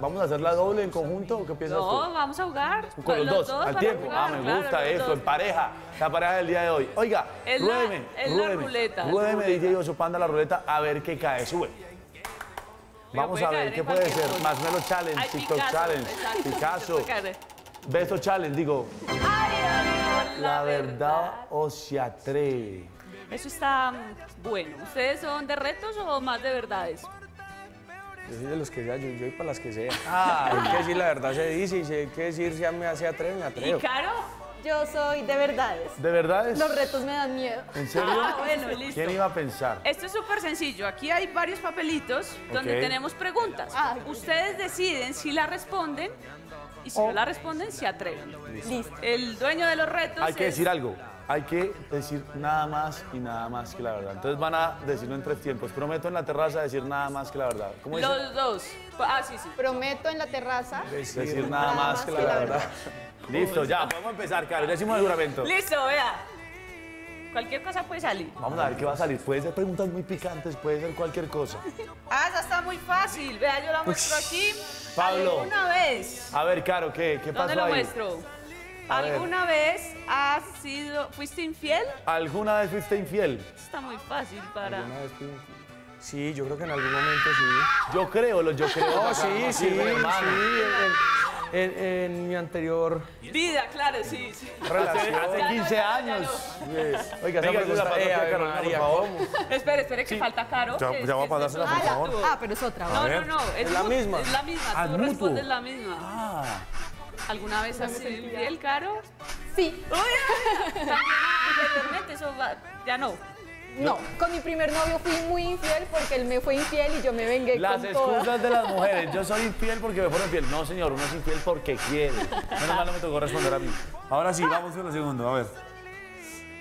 Speaker 1: ¿Vamos a hacer la doble en conjunto o qué piensas
Speaker 2: No,
Speaker 1: tú?
Speaker 2: vamos a jugar.
Speaker 1: Con los, dos, al tiempo.
Speaker 2: jugar,
Speaker 1: ah, me
Speaker 2: claro,
Speaker 1: gusta
Speaker 2: dos.
Speaker 1: en pareja. La pareja del día de hoy. Oiga,
Speaker 2: Es la-
Speaker 1: ruédeme,
Speaker 2: es la
Speaker 1: ruédeme,
Speaker 2: ruleta, es
Speaker 1: ruédeme,
Speaker 2: ruleta.
Speaker 1: DJ Oso Panda, la ruleta, a ver qué cae. Sube. Vamos a ver, ¿qué puede ser?
Speaker 2: cosa.
Speaker 1: Marshmallow Challenge,
Speaker 2: Ay,
Speaker 1: TikTok
Speaker 2: Picasso,
Speaker 1: Challenge,
Speaker 2: exacto,
Speaker 1: Picasso. Beso Challenge, digo.
Speaker 2: Ay,
Speaker 1: La verdad o se atreve.
Speaker 2: Eso está mm, bueno. ¿Ustedes son de retos o más de verdades?
Speaker 3: Yo soy de los que sea, yo, yo voy para las que sea.
Speaker 1: Ah.
Speaker 3: hay que decir la verdad se dice y si hay que decir si me hace atreve, me
Speaker 2: ¿Y
Speaker 3: atrevo.
Speaker 2: Caro?
Speaker 5: Yo soy de verdades.
Speaker 1: ¿De verdad es?
Speaker 5: Los retos me dan miedo.
Speaker 1: ¿En serio?
Speaker 2: Ah, bueno, listo.
Speaker 1: ¿Quién iba a pensar?
Speaker 2: Esto es súper sencillo. Aquí hay varios papelitos donde tenemos preguntas.
Speaker 5: Ah.
Speaker 2: Ustedes deciden si la responden y si no la responden, se atreven.
Speaker 5: Listo.
Speaker 2: El dueño de los retos
Speaker 1: Hay que decir algo. Hay que decir nada más y nada más que la verdad. Entonces van a decirlo en tres tiempos. Prometo en la terraza decir nada más que la verdad. ¿Cómo dice?
Speaker 2: Los dos. Ah, sí, sí.
Speaker 5: Prometo en la terraza.
Speaker 1: Decir nada más que la verdad. Listo, ya, vamos a empezar, Caro. Decimos el juramento.
Speaker 2: Listo, vea. Cualquier cosa puede salir.
Speaker 1: Vamos a ver qué va a salir. Puede ser preguntas muy picantes, puede ser cualquier cosa.
Speaker 2: Ah, esa está muy fácil. Vea, yo la muestro aquí.
Speaker 1: Pablo.
Speaker 2: ¿Alguna vez?
Speaker 1: A ver, Caro, ¿qué, qué pasó
Speaker 2: ¿Dónde lo
Speaker 1: ahí?
Speaker 2: muestro? ¿Alguna vez has sido, fuiste infiel?
Speaker 1: ¿Alguna vez fuiste infiel?
Speaker 2: Está muy fácil para...
Speaker 3: Una vez fui- Sí, yo creo que en algún momento sí.
Speaker 1: Yo creo, lo- yo creo.
Speaker 3: No,
Speaker 1: acá,
Speaker 3: sí, sí, sí. En, en- en mi anterior
Speaker 2: Vida, claro, sí, sí.
Speaker 1: Hace,
Speaker 3: relación.
Speaker 1: hace
Speaker 2: Ya no,
Speaker 1: 15
Speaker 2: ya no,
Speaker 1: años.
Speaker 3: Yes.
Speaker 1: Venga,
Speaker 3: Oiga, esa pregunta, eh,
Speaker 1: a Carolina, por favor.
Speaker 2: Espere, espere, que falta Caro.
Speaker 1: Ya-
Speaker 2: que-
Speaker 1: ya voy a pasársela, por
Speaker 2: la
Speaker 1: favor.
Speaker 5: Ah, pero es otra.
Speaker 2: No, no, no. Es,
Speaker 3: Es la misma.
Speaker 2: Es la misma.
Speaker 1: Ah,
Speaker 2: Tú respondes la misma.
Speaker 1: Ah,
Speaker 2: ¿Alguna vez has sido infiel, Caro?
Speaker 5: Sí.
Speaker 2: Anteriormente, eso va- ya no.
Speaker 5: No, con mi primer novio fui muy infiel porque él me fue infiel y yo me vengué
Speaker 1: las
Speaker 5: con toda.
Speaker 1: excusas de las mujeres. Yo soy infiel porque me fueron infiel. No, señor, uno es infiel porque quiere. Menos mal no me tocó responder a mí. Ahora sí, vamos con el segundo. A ver.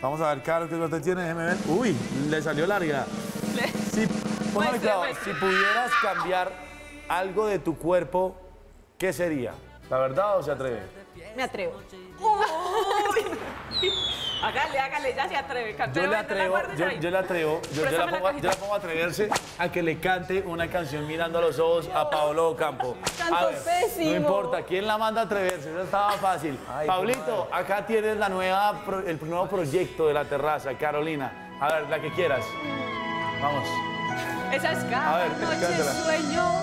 Speaker 1: Vamos a ver, Caro, qué suerte tiene. Déjeme ver. Uy, le salió larga. Póngame cuidado,
Speaker 2: muestre.
Speaker 1: si pudieras cambiar algo de tu cuerpo, ¿qué sería? ¿La verdad o se atreve?
Speaker 5: Me atrevo.
Speaker 2: Hágale, hágale, ya se atreve.
Speaker 1: Yo
Speaker 2: Pero
Speaker 1: le
Speaker 2: la
Speaker 1: atrevo, yo, yo le atrevo, yo, yo la
Speaker 2: Préstame la
Speaker 1: pongo, yo la pongo a atreverse a que le cante una canción mirando a los ojos a Paolo Campo. A ver,
Speaker 5: pésimo.
Speaker 1: No importa, ¿quién la manda a atreverse? Eso estaba fácil. Pablito, acá tienes la nueva, el nuevo proyecto de la terraza, Carolina. A ver, la que quieras. Vamos.
Speaker 2: Esa es
Speaker 1: A
Speaker 2: cada
Speaker 1: ver,
Speaker 2: noche
Speaker 1: cántala.
Speaker 2: sueño.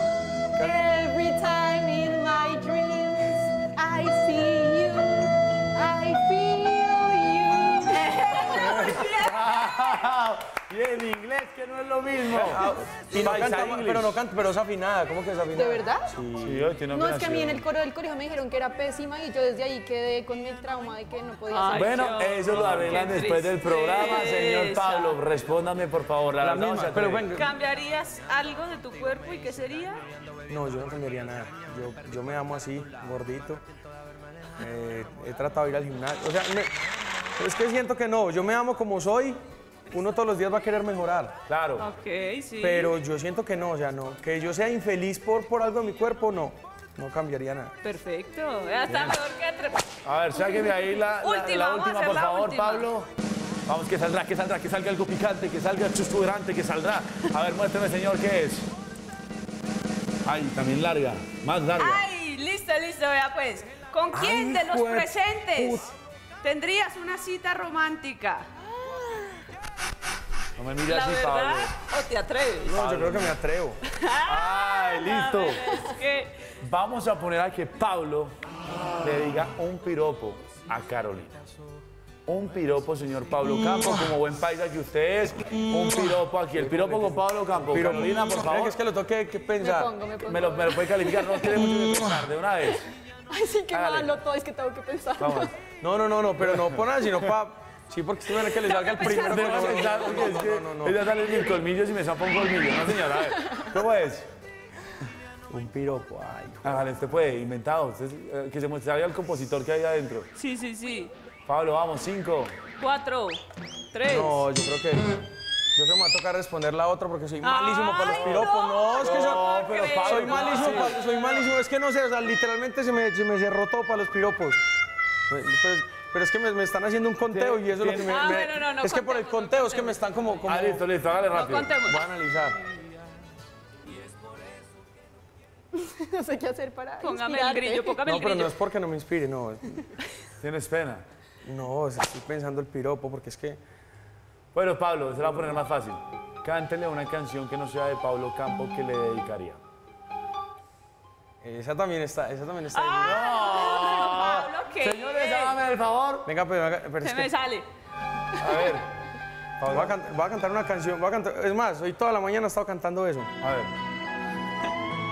Speaker 5: Every time in my dreams
Speaker 1: y en inglés, que no es lo mismo.
Speaker 3: Y no canta, pero no canta, pero es afinada. ¿Cómo que es
Speaker 5: you.
Speaker 3: afinada?
Speaker 5: ¿De verdad?
Speaker 1: Sí, hoy tiene
Speaker 5: No, es que a mí en el coro del colegio me dijeron que era pésima y yo desde ahí quedé con el trauma de que no podía hacer.
Speaker 1: Bueno, eso lo arreglan después del programa, señor. Pablo. Respóndame, por favor. La,
Speaker 3: La misma, pero venga.
Speaker 2: ¿Cambiarías algo de tu cuerpo y qué sería?
Speaker 3: No, yo no cambiaría nada. Yo, yo me amo así, gordito. Eh, he tratado de ir al gimnasio. O sea, me- es que siento que no. Yo me amo como soy. Uno todos los días va a querer mejorar.
Speaker 1: Claro.
Speaker 2: Ok, sí.
Speaker 3: Pero yo siento que no. O sea, no. Que yo sea infeliz por, por algo de mi cuerpo, no. No cambiaría nada.
Speaker 2: Perfecto. Ya está mejor que entre...
Speaker 1: A ver, sáqueme ahí la, la-
Speaker 2: Última,
Speaker 1: la última, por
Speaker 2: la
Speaker 1: favor,
Speaker 2: última.
Speaker 1: Pablo. Vamos, que saldrá, que saldrá, que salga algo picante, que salga susurrante, que saldrá. A ver, muéstrame, señor, ¿qué es? Ay, también larga, más larga.
Speaker 2: Ay, listo, listo, vea pues. ¿Con quién de los presentes tendrías una cita romántica?
Speaker 1: No me mires
Speaker 2: ¿La
Speaker 1: así,
Speaker 2: verdad
Speaker 1: Pablo.
Speaker 2: o te atreves?
Speaker 3: No, yo creo que me atrevo.
Speaker 1: Ay, listo.
Speaker 2: Es que
Speaker 1: Vamos a poner a que Pablo le diga un piropo a Carolina. Un piropo, señor Pablo Campo, como buen paisa que usted es. Un piropo aquí. El piropo con Pablo Campo. Carolina, por favor.
Speaker 3: es que lo toque que
Speaker 5: Me
Speaker 3: pensar.
Speaker 5: pongo, me pongo.
Speaker 1: Me lo, me lo puede calificar, no tiene mucho que pensar, de una vez.
Speaker 5: Ay, sí,
Speaker 1: Hágale.
Speaker 5: malo todo, es que tengo que pensar.
Speaker 1: Vamos.
Speaker 3: No, no, no, no, pero no por nada, sino para. Sí, porque si que le salga el primero. No, no, no,
Speaker 1: porque
Speaker 3: no,
Speaker 1: es
Speaker 3: no,
Speaker 1: que
Speaker 3: no, no, no.
Speaker 1: ella sale mil colmillos y me zapa un colmillo. No, señora, a ver. ¿Cómo es?
Speaker 3: Un piropo, ay.
Speaker 1: Hágale, usted puede, inventado. Usted, eh, que se muestre al compositor que hay adentro.
Speaker 2: sí, sí, sí.
Speaker 1: Pablo, vamos, cinco.
Speaker 2: Cuatro, tres.
Speaker 3: No, yo creo que. Yo creo que me va a tocar responder la otra porque soy malísimo para los piropos.
Speaker 2: no,
Speaker 3: No, es que
Speaker 2: no
Speaker 3: soy,
Speaker 2: pero
Speaker 3: soy
Speaker 2: Pablo,
Speaker 3: malísimo,
Speaker 2: no.
Speaker 3: soy malísimo. Es que no sé, o sea, literalmente se me, se me cerró todo para los piropos. Pero, es- pero es que me, me están haciendo un conteo y eso es lo que me.
Speaker 2: Ah,
Speaker 3: me-
Speaker 2: bueno, no, no,
Speaker 3: es que por el
Speaker 2: contemos, no
Speaker 3: conteo es que me están como. como
Speaker 1: Ah, listo, listo, hágale
Speaker 2: No
Speaker 1: rápido.
Speaker 2: contemos.
Speaker 3: Voy a analizar.
Speaker 5: no sé qué hacer para
Speaker 2: Póngame el
Speaker 5: inspirarte.
Speaker 2: grillo, póngame
Speaker 3: No,
Speaker 2: el
Speaker 3: pero no
Speaker 2: grillo.
Speaker 3: es porque no me inspire, no.
Speaker 1: ¿Tienes pena?
Speaker 3: No, estoy pensando el piropo porque es que
Speaker 1: Bueno, Pablo, se la va a poner más fácil. Cántele una canción que no sea de Pablo Campo que le dedicaría.
Speaker 3: esa también está, esa también está.
Speaker 2: Ah, Pablo, ¿qué?
Speaker 1: Señores, el favor.
Speaker 3: Venga, pero, venga, pero es
Speaker 2: Se
Speaker 3: que
Speaker 2: me sale.
Speaker 1: A ver,
Speaker 3: voy, a can- voy a cantar una canción, voy a cantar, es más, hoy toda la mañana he estado cantando eso.
Speaker 1: a ver.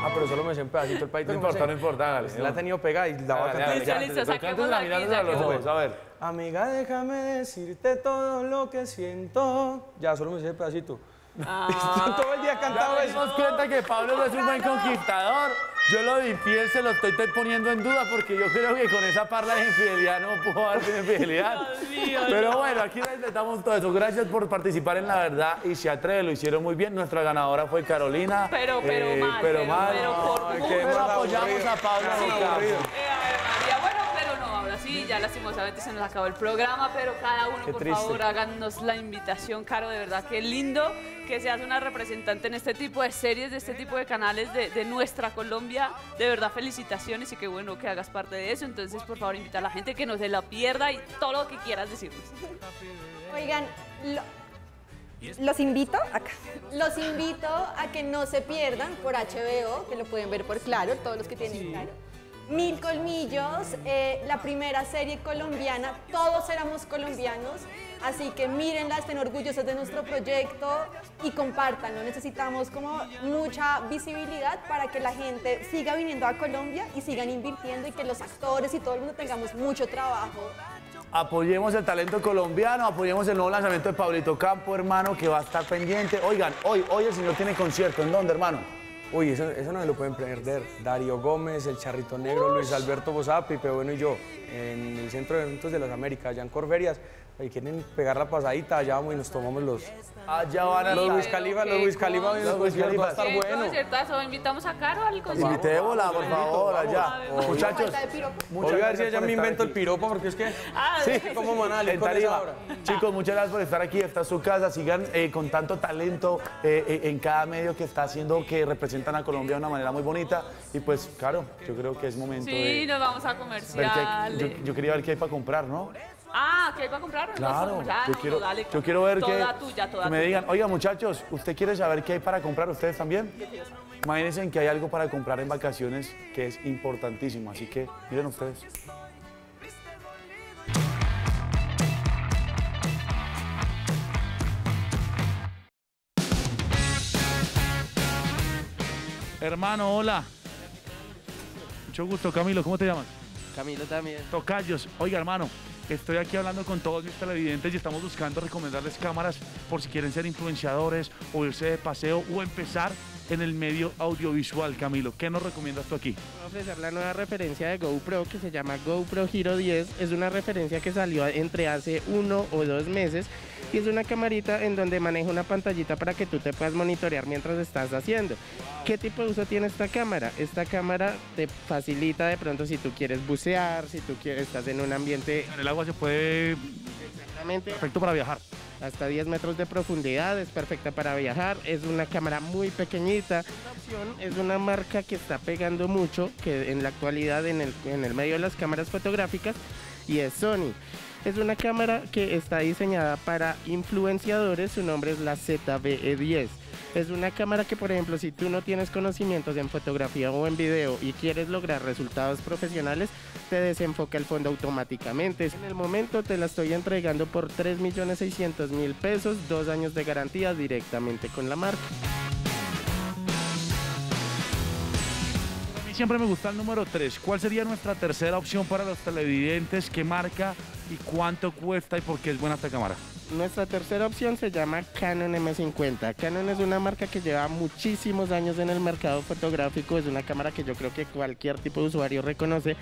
Speaker 3: Ah, pero solo me sé un pedacito el pedacito
Speaker 1: No
Speaker 3: que me
Speaker 1: importa,
Speaker 3: sé.
Speaker 1: no importa.
Speaker 3: Pues la he tenido pegada y la voy a cantar.
Speaker 1: hágale,
Speaker 2: Listo, listo,
Speaker 1: pero
Speaker 2: saquemos
Speaker 1: cántela
Speaker 2: aquí,
Speaker 1: a los
Speaker 2: saquemos.
Speaker 1: ojos, a ver.
Speaker 3: Amiga, déjame decirte todo lo que siento. Ya, solo me sé el pedacito. todo el día he cantado eso.
Speaker 1: nos cuenta que Pablo no es un buen conquistador. Yo lo de infiel se lo estoy poniendo en duda porque yo creo que con esa parla de infidelidad no puedo dar de infidelidad. Pero bueno, aquí respetamos todo eso. Gracias por participar en La Verdad y se atreve, lo hicieron muy bien. Nuestra ganadora fue Carolina.
Speaker 2: Pero, pero
Speaker 1: Eh,
Speaker 2: mal,
Speaker 1: pero
Speaker 2: pero,
Speaker 1: mal.
Speaker 2: pero por mucho.
Speaker 3: qué
Speaker 1: Pero apoyamos a Pablo
Speaker 2: ya lastimosamente se nos acabó el programa, pero cada uno,
Speaker 3: Qué
Speaker 2: por
Speaker 3: triste.
Speaker 2: favor, háganos la invitación, Caro, de verdad, qué lindo que seas una representante en este tipo de series, de este tipo de canales de, de nuestra Colombia. De verdad, felicitaciones y qué bueno que hagas parte de eso. Entonces, por favor, invita a la gente que no se la pierda y todo lo que quieras decirnos.
Speaker 5: Oigan, lo- los invito acá. Los invito a que no se pierdan por HBO, que lo pueden ver por Claro, todos los que tienen Claro. Mil Colmillos, eh, la primera serie colombiana, todos éramos colombianos, así que mírenla, estén orgullosos de nuestro proyecto y compártanlo. Necesitamos como mucha visibilidad para que la gente siga viniendo a Colombia y sigan invirtiendo y que los actores y todo el mundo tengamos mucho trabajo
Speaker 1: Apoyemos el talento colombiano, apoyemos el nuevo lanzamiento de Pablito Campo, hermano, que va a estar pendiente. Oigan, hoy, hoy el señor tiene concierto. ¿En dónde, hermano?
Speaker 3: Uy, eso, eso no se lo pueden perder. Darío Gómez, el Charrito Negro, Luis Alberto Bozá, Pipe Bueno y yo, en el Centro de Eventos de las Américas, allá en Corferias. Si quieren pegar la pasadita, allá vamos y nos tomamos los,
Speaker 1: Allá van a
Speaker 3: los. Luis Khalifa, los Luis Khalifa,
Speaker 1: Los Luis
Speaker 3: Khalifa, va a
Speaker 1: Khalifas.
Speaker 3: estar
Speaker 2: ¿Qué
Speaker 3: bueno.
Speaker 2: conciertazo? ¿Invitamos a Caro al concierto?
Speaker 1: Invitémosla, por favor, allá. Muchachos,
Speaker 3: Oiga, a ver si
Speaker 1: gracias
Speaker 3: ya
Speaker 1: por
Speaker 3: me invento el piropo porque es que...
Speaker 2: Ah,
Speaker 3: Sí, como Manali,
Speaker 1: En
Speaker 3: con esa
Speaker 1: tarima.
Speaker 3: hora.
Speaker 1: Chicos, muchas gracias por estar aquí. Esta es su casa. Sigan eh, con tanto talento eh, eh, en cada medio que está haciendo que representan a Colombia de una manera muy bonita. Y pues, claro, yo creo que es momento
Speaker 2: Sí,
Speaker 1: de
Speaker 2: nos vamos a
Speaker 1: hay- yo, yo quería ver qué hay para comprar, ¿no?
Speaker 2: Ah, ¿qué va a comprar?
Speaker 1: Claro, yo
Speaker 2: no,
Speaker 1: quiero,
Speaker 2: dale,
Speaker 1: yo quiero ver que,
Speaker 2: toda tuya, toda
Speaker 1: que me
Speaker 2: tuya.
Speaker 1: digan, oiga muchachos, ¿usted quiere saber qué hay para comprar? ¿Ustedes también? Imagínense que hay algo para comprar en vacaciones que es importantísimo, así que miren ustedes. Hermano, hola. Mucho gusto, Camilo, ¿cómo te llamas?
Speaker 10: Camilo también.
Speaker 1: Tocayos, oiga hermano, estoy aquí hablando con todos mis televidentes y estamos buscando recomendarles cámaras por si quieren ser influenciadores o irse de paseo o empezar en el medio audiovisual, Camilo. ¿Qué nos recomiendas tú aquí?
Speaker 10: Voy a ofrecer la nueva referencia de GoPro que se llama GoPro Hero 10. Es una referencia que salió entre hace uno o dos meses y es una camarita en donde maneja una pantallita para que tú te puedas monitorear mientras estás haciendo. ¿Qué tipo de uso tiene esta cámara? Esta cámara te facilita de pronto si tú quieres bucear, si tú quieres, estás en un ambiente
Speaker 1: En el agua se puede...
Speaker 10: exactamente
Speaker 1: Perfecto para viajar.
Speaker 10: hasta 10 metros de profundidad, es perfecta para viajar, es una cámara muy pequeñita. Es una marca que está pegando mucho, que en la actualidad en el, en el medio de las cámaras fotográficas, y es Sony. Es una cámara que está diseñada para influenciadores, su nombre es la ZBE10. Es una cámara que, por ejemplo, si tú no tienes conocimientos en fotografía o en video y quieres lograr resultados profesionales, te desenfoca el fondo automáticamente. En el momento te la estoy entregando por 3.600.000 pesos, dos años de garantía directamente con la marca.
Speaker 1: Siempre me gusta el número 3. ¿Cuál sería nuestra tercera opción para los televidentes? ¿Qué marca y cuánto cuesta y por qué es buena esta cámara?
Speaker 10: Nuestra tercera opción se llama Canon M50. Canon es una marca que lleva muchísimos años en el mercado fotográfico, es una cámara que yo creo que cualquier tipo de usuario reconoce.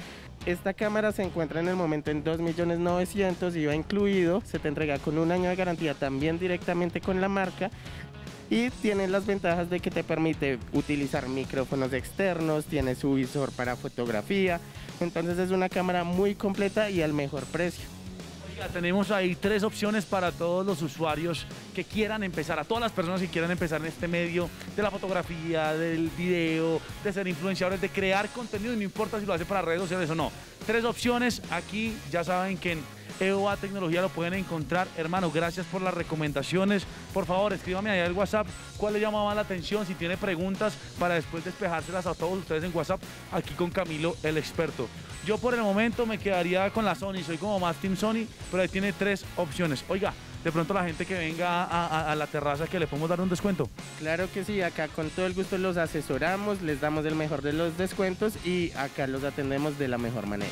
Speaker 10: Esta cámara se encuentra en el momento en 2.900.000 y va incluido, se te entrega con un año de garantía también directamente con la marca y tiene las ventajas de que te permite utilizar micrófonos externos, tiene su visor para fotografía, entonces es una cámara muy completa y al mejor precio.
Speaker 1: Ya tenemos ahí tres opciones para todos los usuarios que quieran empezar, a todas las personas que quieran empezar en este medio de la fotografía, del video, de ser influenciadores, de crear contenido, y no importa si lo hace para redes sociales o no. Tres opciones, aquí ya saben que en EOA Tecnología lo pueden encontrar. Hermano, gracias por las recomendaciones. Por favor, escríbame ahí al WhatsApp cuál le llama más la atención, si tiene preguntas para después despejárselas a todos ustedes en WhatsApp, aquí con Camilo, el experto. Yo por el momento me quedaría con la Sony, soy como más Team Sony, pero ahí tiene tres opciones. Oiga, de pronto la gente que venga a, a- a la terraza que le podemos dar un descuento.
Speaker 10: Claro que sí, acá con todo el gusto los asesoramos, les damos el mejor de los descuentos y acá los atendemos de la mejor manera.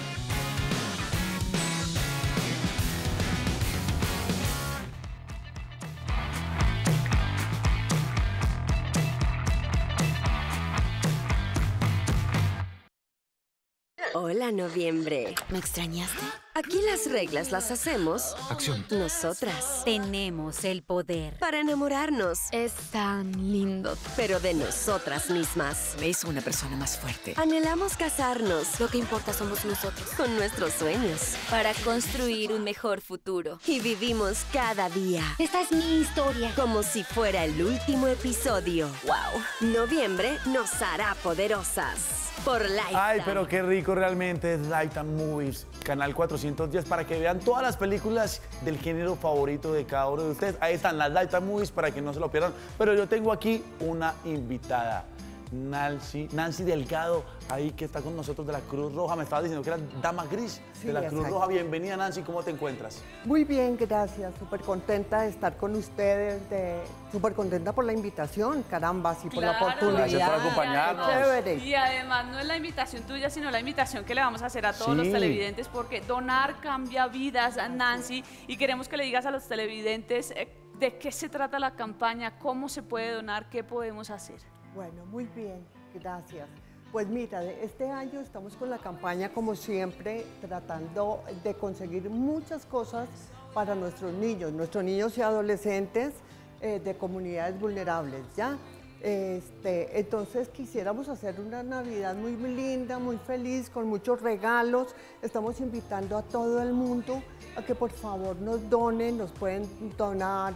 Speaker 7: Hola, noviembre.
Speaker 11: ¿Me extrañaste?
Speaker 7: Aquí las reglas las hacemos
Speaker 11: Acción.
Speaker 7: nosotras.
Speaker 11: Tenemos el poder.
Speaker 7: Para enamorarnos.
Speaker 11: Es tan lindo.
Speaker 7: Pero de nosotras mismas.
Speaker 11: Es una persona más fuerte.
Speaker 7: Anhelamos casarnos.
Speaker 11: Lo que importa somos nosotros.
Speaker 7: Con nuestros sueños.
Speaker 11: Para construir un mejor futuro.
Speaker 7: Y vivimos cada día.
Speaker 11: Esta es mi historia.
Speaker 7: Como si fuera el último episodio.
Speaker 11: Wow.
Speaker 7: Noviembre nos hará poderosas. Por Lifetime.
Speaker 1: Ay, pero qué rico realmente es Lifetime Movies, canal 410, para que vean todas las películas del género favorito de cada uno de ustedes. Ahí están las Lifetime Movies para que no se lo pierdan. Pero yo tengo aquí una invitada, Nancy, Nancy Delgado, ahí que está con nosotros de la Cruz Roja. Me estaba diciendo que era Dama Gris
Speaker 12: Sí,
Speaker 1: de la Cruz
Speaker 12: exacto.
Speaker 1: Roja. Bienvenida, Nancy, ¿cómo te encuentras?
Speaker 12: Muy bien, gracias. Súper contenta de estar con ustedes, de, súper contenta por la invitación, caramba, sí, por la oportunidad.
Speaker 1: Gracias por acompañarnos.
Speaker 12: Qué chévere.
Speaker 2: Y además no es la invitación tuya, sino la invitación que le vamos a hacer a todos
Speaker 1: Sí.
Speaker 2: los televidentes, porque donar cambia vidas, Nancy, y queremos que le digas a los televidentes eh, de qué se trata la campaña, cómo se puede donar, qué podemos hacer.
Speaker 12: Bueno, muy bien, gracias. Pues mira, este año estamos con la campaña, como siempre, tratando de conseguir muchas cosas para nuestros niños, nuestros niños y adolescentes eh, de comunidades vulnerables, ¿ya? Este, entonces quisiéramos hacer una Navidad muy linda, muy feliz, con muchos regalos. Estamos invitando a todo el mundo a que por favor nos donen, nos pueden donar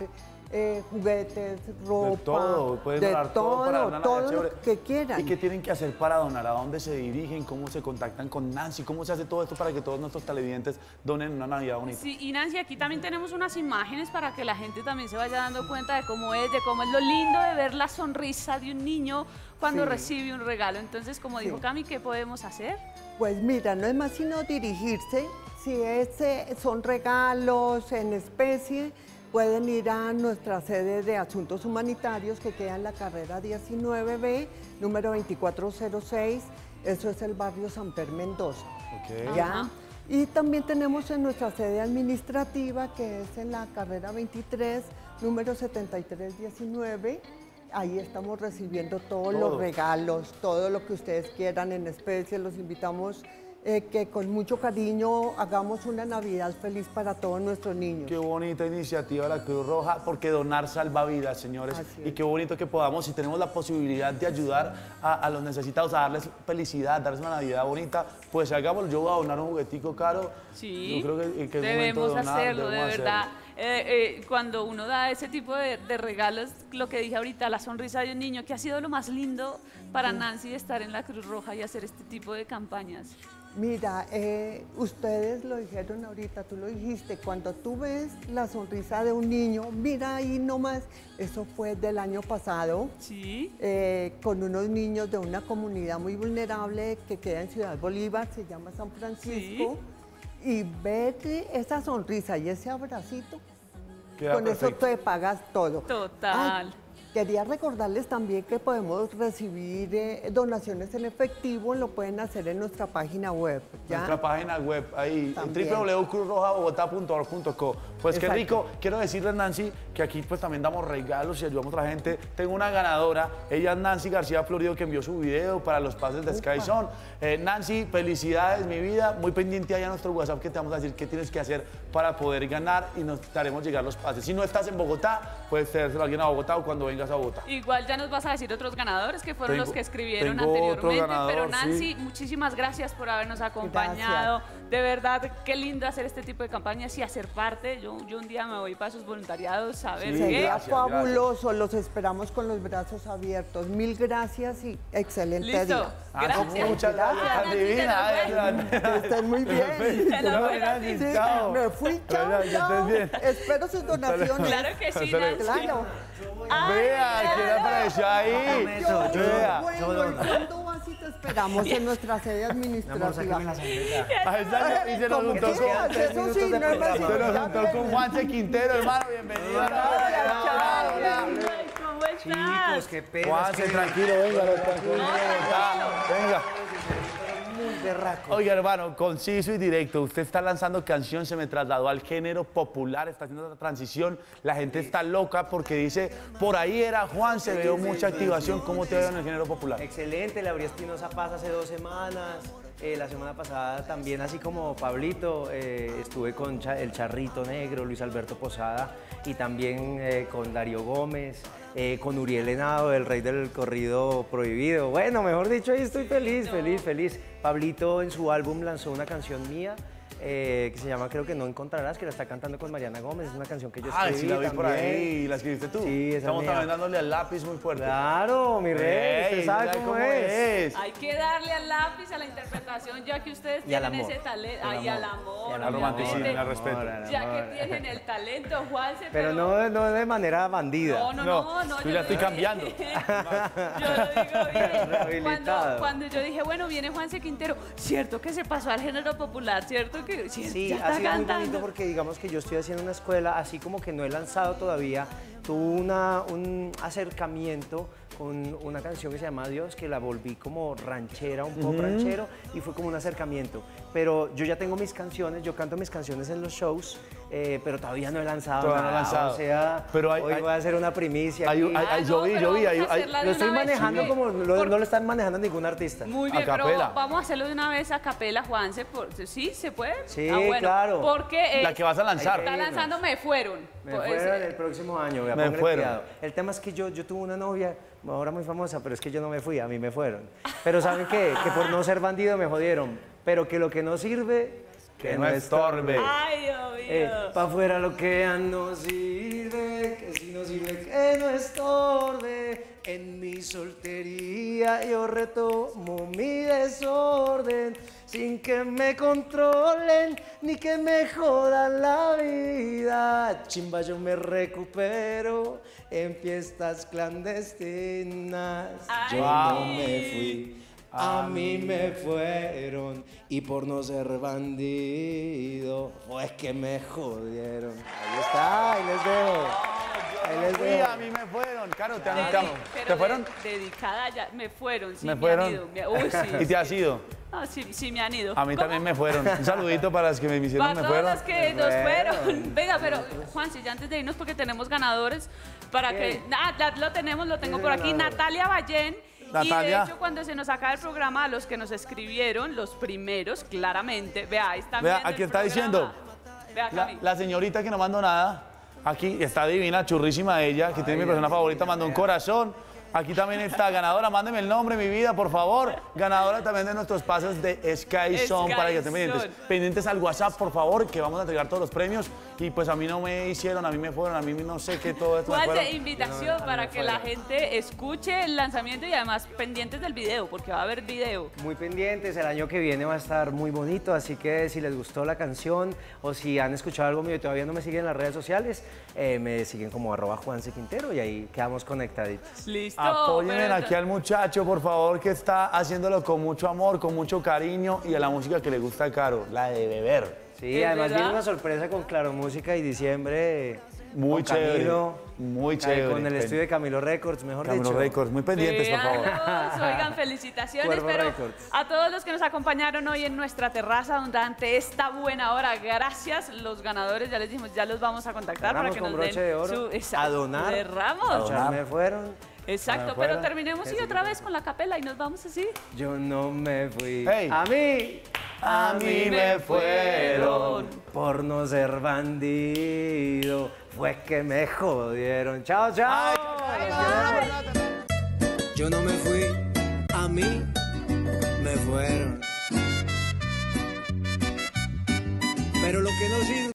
Speaker 12: eh, juguetes, ropa,
Speaker 1: de todo, pueden
Speaker 12: de
Speaker 1: donar todo, para una
Speaker 12: todo lo que quieran.
Speaker 1: ¿Y qué tienen que hacer para donar? ¿A dónde se dirigen? ¿Cómo se contactan con Nancy? ¿Cómo se hace todo esto para que todos nuestros televidentes donen una Navidad bonita?
Speaker 2: Sí, y Nancy, aquí también tenemos unas imágenes para que la gente también se vaya dando cuenta de cómo es, de cómo es lo lindo de ver la sonrisa de un niño cuando
Speaker 12: Sí.
Speaker 2: recibe un regalo. Entonces, como dijo
Speaker 12: Sí.
Speaker 2: Cami, ¿qué podemos hacer?
Speaker 12: Pues mira, no es más sino dirigirse. Si es, eh, son regalos en especie, pueden ir a nuestra sede de Asuntos Humanitarios que queda en la carrera 19B, número 2406. Eso es el barrio San Per Mendoza.
Speaker 1: Ok.
Speaker 12: ¿ya? Y también tenemos en nuestra sede administrativa, que es en la carrera 23, número 7319. Ahí estamos recibiendo todos
Speaker 1: Todo.
Speaker 12: los regalos, todo lo que ustedes quieran en especie. Los invitamos eh, que con mucho cariño hagamos una Navidad feliz para todos nuestros niños.
Speaker 1: Qué bonita iniciativa la Cruz Roja, porque donar salva vidas, señores. Y qué bonito que podamos, si tenemos la posibilidad de ayudar a, a los necesitados, a darles felicidad, darles una Navidad bonita, pues hagámoslo. Yo voy a donar un juguetico caro.
Speaker 2: Sí,
Speaker 1: Yo creo que, que es
Speaker 2: debemos
Speaker 1: momento de donar,
Speaker 2: hacerlo, de verdad.
Speaker 1: hacerlo.
Speaker 2: Eh, eh, cuando uno da ese tipo de, de regalos, lo que dije ahorita, la sonrisa de un niño, que ha sido lo más lindo para Nancy de estar en la Cruz Roja y hacer este tipo de campañas.
Speaker 12: Mira, eh, ustedes lo dijeron ahorita, tú lo dijiste, cuando tú ves la sonrisa de un niño, mira ahí nomás, eso fue del año pasado,
Speaker 2: Sí.
Speaker 12: eh, con unos niños de una comunidad muy vulnerable que queda en Ciudad Bolívar, se llama San Francisco, y ver esa sonrisa y ese abracito,
Speaker 1: Queda
Speaker 12: con eso te pagas todo.
Speaker 2: Total.
Speaker 12: Ay, quería recordarles también que podemos recibir eh, donaciones en efectivo, lo pueden hacer en nuestra página web. ¿ya?
Speaker 1: Nuestra página web ahí, www.cruzrojabogotá.org.co. Pues qué rico, quiero decirles Nancy que aquí pues también damos regalos y ayudamos a la gente. Tengo una ganadora, ella es Nancy García Florido que envió su video para los pases de Sky Zone. Eh, Nancy, felicidades mi vida, muy pendiente ahí a nuestro WhatsApp que te vamos a decir qué tienes que hacer para poder ganar y nos daremos llegar los pases. Si no estás en Bogotá, puedes a alguien a Bogotá o cuando vengas vengas a Bogotá.
Speaker 2: Igual ya nos vas a decir otros ganadores que fueron
Speaker 1: Tengo-
Speaker 2: los que escribieron
Speaker 1: tengo otro
Speaker 2: anteriormente.
Speaker 1: ganador,
Speaker 2: pero Nancy,
Speaker 1: sí.
Speaker 2: muchísimas gracias por habernos acompañado. De verdad, qué lindo hacer este tipo de campañas y hacer parte. Yo, yo un día me voy para esos voluntariados a ver qué.
Speaker 12: Sería fabuloso, los esperamos con los brazos abiertos. Mil gracias y excelente
Speaker 2: Listo.
Speaker 12: día.
Speaker 1: Ah, muchas gracias, divina.
Speaker 12: Que estén muy bien.
Speaker 1: Te lo fue. Nancy,
Speaker 12: Sí,
Speaker 1: chao.
Speaker 12: Me fui, chao. Espero sus donaciones.
Speaker 2: Claro que sí. Nancy.
Speaker 12: Claro.
Speaker 1: Vea, ¿quién apareció ahí?
Speaker 12: Yo,
Speaker 1: Vea.
Speaker 12: bueno, ¿y cuándo vas y te esperamos en nuestra sede administrativa?
Speaker 1: Ahí está, y se nos
Speaker 12: ¿Cómo
Speaker 1: juntó con?
Speaker 12: Eso sí, no es
Speaker 1: se nos juntó con Juanse Quintero, hermano, bienvenido.
Speaker 13: Chicos, qué pena.
Speaker 1: Juanse, tranquilo, venga, tranquilo. Venga.
Speaker 13: Berraco.
Speaker 1: Oiga, hermano, conciso y directo. Usted está lanzando canción, se me trasladó al género popular, está haciendo la transición. La gente está loca porque dice, por ahí era Juan, se veo mucha activación. ¿Cómo te veo en el género popular?
Speaker 13: Excelente, le abrí Espinosa Paz hace dos semanas. Eh, la semana pasada también, así como Pablito, eh, estuve con Cha- el Charrito Negro, Luis Alberto Posada y también eh, con Darío Gómez, eh, con Uriel Henao, el rey del corrido prohibido. Bueno, mejor dicho, ahí estoy feliz, feliz, feliz. Pablito en su álbum lanzó una canción mía. Eh, que se llama Creo que no encontrarás, que la está cantando con Mariana Gómez, es una canción que yo
Speaker 1: Ah,
Speaker 13: escribí
Speaker 1: sí la vi por
Speaker 13: también.
Speaker 1: ahí, la escribiste tú.
Speaker 13: Sí, esa
Speaker 1: Estamos
Speaker 13: mía.
Speaker 1: también dándole al lápiz muy fuerte.
Speaker 13: Claro, mi rey, usted
Speaker 1: Ey,
Speaker 13: sabe
Speaker 1: mira
Speaker 13: cómo es.
Speaker 2: Hay que darle al lápiz a la interpretación, ya que ustedes
Speaker 13: Y al
Speaker 2: tienen
Speaker 13: amor.
Speaker 2: ese talento.
Speaker 13: Al
Speaker 2: Ay, al
Speaker 13: amor. al
Speaker 1: Al romanticismo,
Speaker 2: obviamente.
Speaker 1: al respeto.
Speaker 13: Al
Speaker 2: Ya
Speaker 13: amor.
Speaker 2: que tienen el talento, Juanse.
Speaker 13: Pero no, no de manera bandida.
Speaker 2: No, no, no, no.
Speaker 1: tú
Speaker 2: yo
Speaker 1: ya
Speaker 2: lo
Speaker 1: estoy
Speaker 2: digo
Speaker 1: cambiando.
Speaker 2: bien. Yo lo digo bien. Cuando, cuando yo dije, bueno, viene Juanse Quintero, cierto que se pasó al género popular, cierto que sí,
Speaker 13: Sí,
Speaker 2: ya
Speaker 13: ha
Speaker 2: está
Speaker 13: sido muy bonito
Speaker 2: cantando.
Speaker 13: porque digamos que yo estoy haciendo una escuela, así como que no he lanzado todavía, tuve una, un acercamiento con una canción que se llama Dios, que la volví como ranchera, un pop
Speaker 1: Ujú.
Speaker 13: ranchero, y fue como un acercamiento. Pero yo ya tengo mis canciones, yo canto mis canciones en los shows, eh, pero todavía no he lanzado
Speaker 1: Todavía no he
Speaker 13: nada.
Speaker 1: lanzado.
Speaker 13: O sea,
Speaker 1: Pero hay-
Speaker 13: hoy
Speaker 1: hay-
Speaker 13: voy a hacer una primicia.
Speaker 1: hay- hay- yo vi, yo vi, hay- hay-
Speaker 13: Lo estoy manejando como lo- no lo están manejando ningún artista.
Speaker 2: Muy bien, pero vamos a hacerlo de una vez a capela, Juanse. Por, ¿Sí? ¿Se puede?
Speaker 13: Sí,
Speaker 2: Ah, bueno,
Speaker 13: claro.
Speaker 2: Porque eh,
Speaker 1: La que vas a lanzar.
Speaker 2: Está lanzando Me Fueron.
Speaker 13: Me
Speaker 2: Pues,
Speaker 13: fueron
Speaker 2: eh,
Speaker 13: el próximo año,
Speaker 1: Me fueron.
Speaker 13: cuidado. El tema es que yo, yo tuve una novia, ahora muy famosa, pero es que yo no me fui, a mí me fueron. Pero ¿saben qué? Que por no ser bandido me jodieron. Pero que lo que no sirve,
Speaker 1: Que no estorbe.
Speaker 2: Ay, Dios mío.
Speaker 13: Eh, pa' afuera lo que ya no sirve, que si no sirve, que no estorbe. En mi soltería yo retomo mi desorden, sin que me controlen ni que me jodan la vida. Chimba, yo me recupero en fiestas clandestinas. Yo no me fui. A mí me fueron y por no ser bandido, pues que me jodieron. Ahí está, ahí les dejo. Ahí les
Speaker 1: Sí,
Speaker 13: dejo.
Speaker 1: a mí me fueron. Caro, ¿te, han- te
Speaker 2: pero
Speaker 1: ¿te fueron?
Speaker 2: de- dedicada ya. Me fueron, sí.
Speaker 1: me
Speaker 2: Me,
Speaker 1: fueron.
Speaker 2: han ido. Me- uy, sí.
Speaker 1: ¿Y te has ido?
Speaker 2: Ah, sí, sí, me han ido.
Speaker 1: A mí
Speaker 2: ¿Cómo?
Speaker 1: también me fueron. Un saludito para las que me hicieron
Speaker 2: Para
Speaker 1: me
Speaker 2: todos
Speaker 1: fueron.
Speaker 2: los que nos fueron. Venga, pero Juan, si ya antes de irnos, porque tenemos ganadores, para que. Ah, lo tenemos, lo tengo por aquí. Natalia Ballén. Y de
Speaker 1: Natalia.
Speaker 2: hecho, cuando se nos acaba el programa, a los que nos escribieron, los primeros, claramente, vea, ahí están
Speaker 1: Vea, aquí está
Speaker 2: programa.
Speaker 1: diciendo.
Speaker 2: Vea,
Speaker 1: La, la señorita que no mandó nada, aquí está divina, churrísima ella, que tiene mi persona favorita, mandó un corazón. Aquí también está ganadora, mándeme el nombre, mi vida, por favor. Ganadora también de nuestros pasos de Sky Zone para que estén pendientes. Pendientes al WhatsApp, por favor, que vamos a entregar todos los premios. Y pues a mí no me hicieron, a mí me fueron, a mí no sé qué todo esto
Speaker 2: de invitación para que la gente escuche el lanzamiento y además pendientes del video, porque va a haber video.
Speaker 13: Muy pendientes, el año que viene va a estar muy bonito, así que si les gustó la canción o si han escuchado algo mío y todavía no me siguen en las redes sociales, eh, me siguen como arroba Juanse Quintero y ahí quedamos conectaditos.
Speaker 2: Listo. Pero
Speaker 1: aquí al muchacho, por favor, que está haciéndolo con mucho amor, con mucho cariño y a la música que le gusta a Caro, la de beber.
Speaker 13: Sí,
Speaker 2: ¿Es
Speaker 13: además
Speaker 2: verdad?
Speaker 13: viene una sorpresa con Claro Música y diciembre.
Speaker 1: Muy
Speaker 13: con
Speaker 1: chévere,
Speaker 13: Camilo,
Speaker 1: muy chévere.
Speaker 13: Con el estudio de Camilo Records, mejor
Speaker 1: Camilo
Speaker 13: dicho.
Speaker 1: Records, muy pendientes, por favor.
Speaker 2: Oigan, felicitaciones,
Speaker 13: Cuervo
Speaker 2: pero
Speaker 13: Records.
Speaker 2: a todos los que nos acompañaron hoy en nuestra terraza durante esta buena hora, gracias. Los ganadores, ya les dijimos, ya los vamos a contactar
Speaker 13: Cerramos
Speaker 2: para que
Speaker 13: con
Speaker 2: nos
Speaker 13: broche
Speaker 2: den
Speaker 13: de oro.
Speaker 2: su exacto,
Speaker 13: a donar.
Speaker 2: cerramos.
Speaker 13: A donar. me fueron.
Speaker 2: Exacto, pero terminemos y
Speaker 13: Así
Speaker 2: otra vez con la capela y nos vamos así.
Speaker 13: Yo no me fui.
Speaker 1: Hey.
Speaker 13: A mí.
Speaker 1: A mí me fueron.
Speaker 13: Por no ser bandido. Fue que me jodieron. Chao, chao.
Speaker 1: Ay, chao, chao.
Speaker 13: Yo no me fui, a mí me fueron. Pero lo que no sirve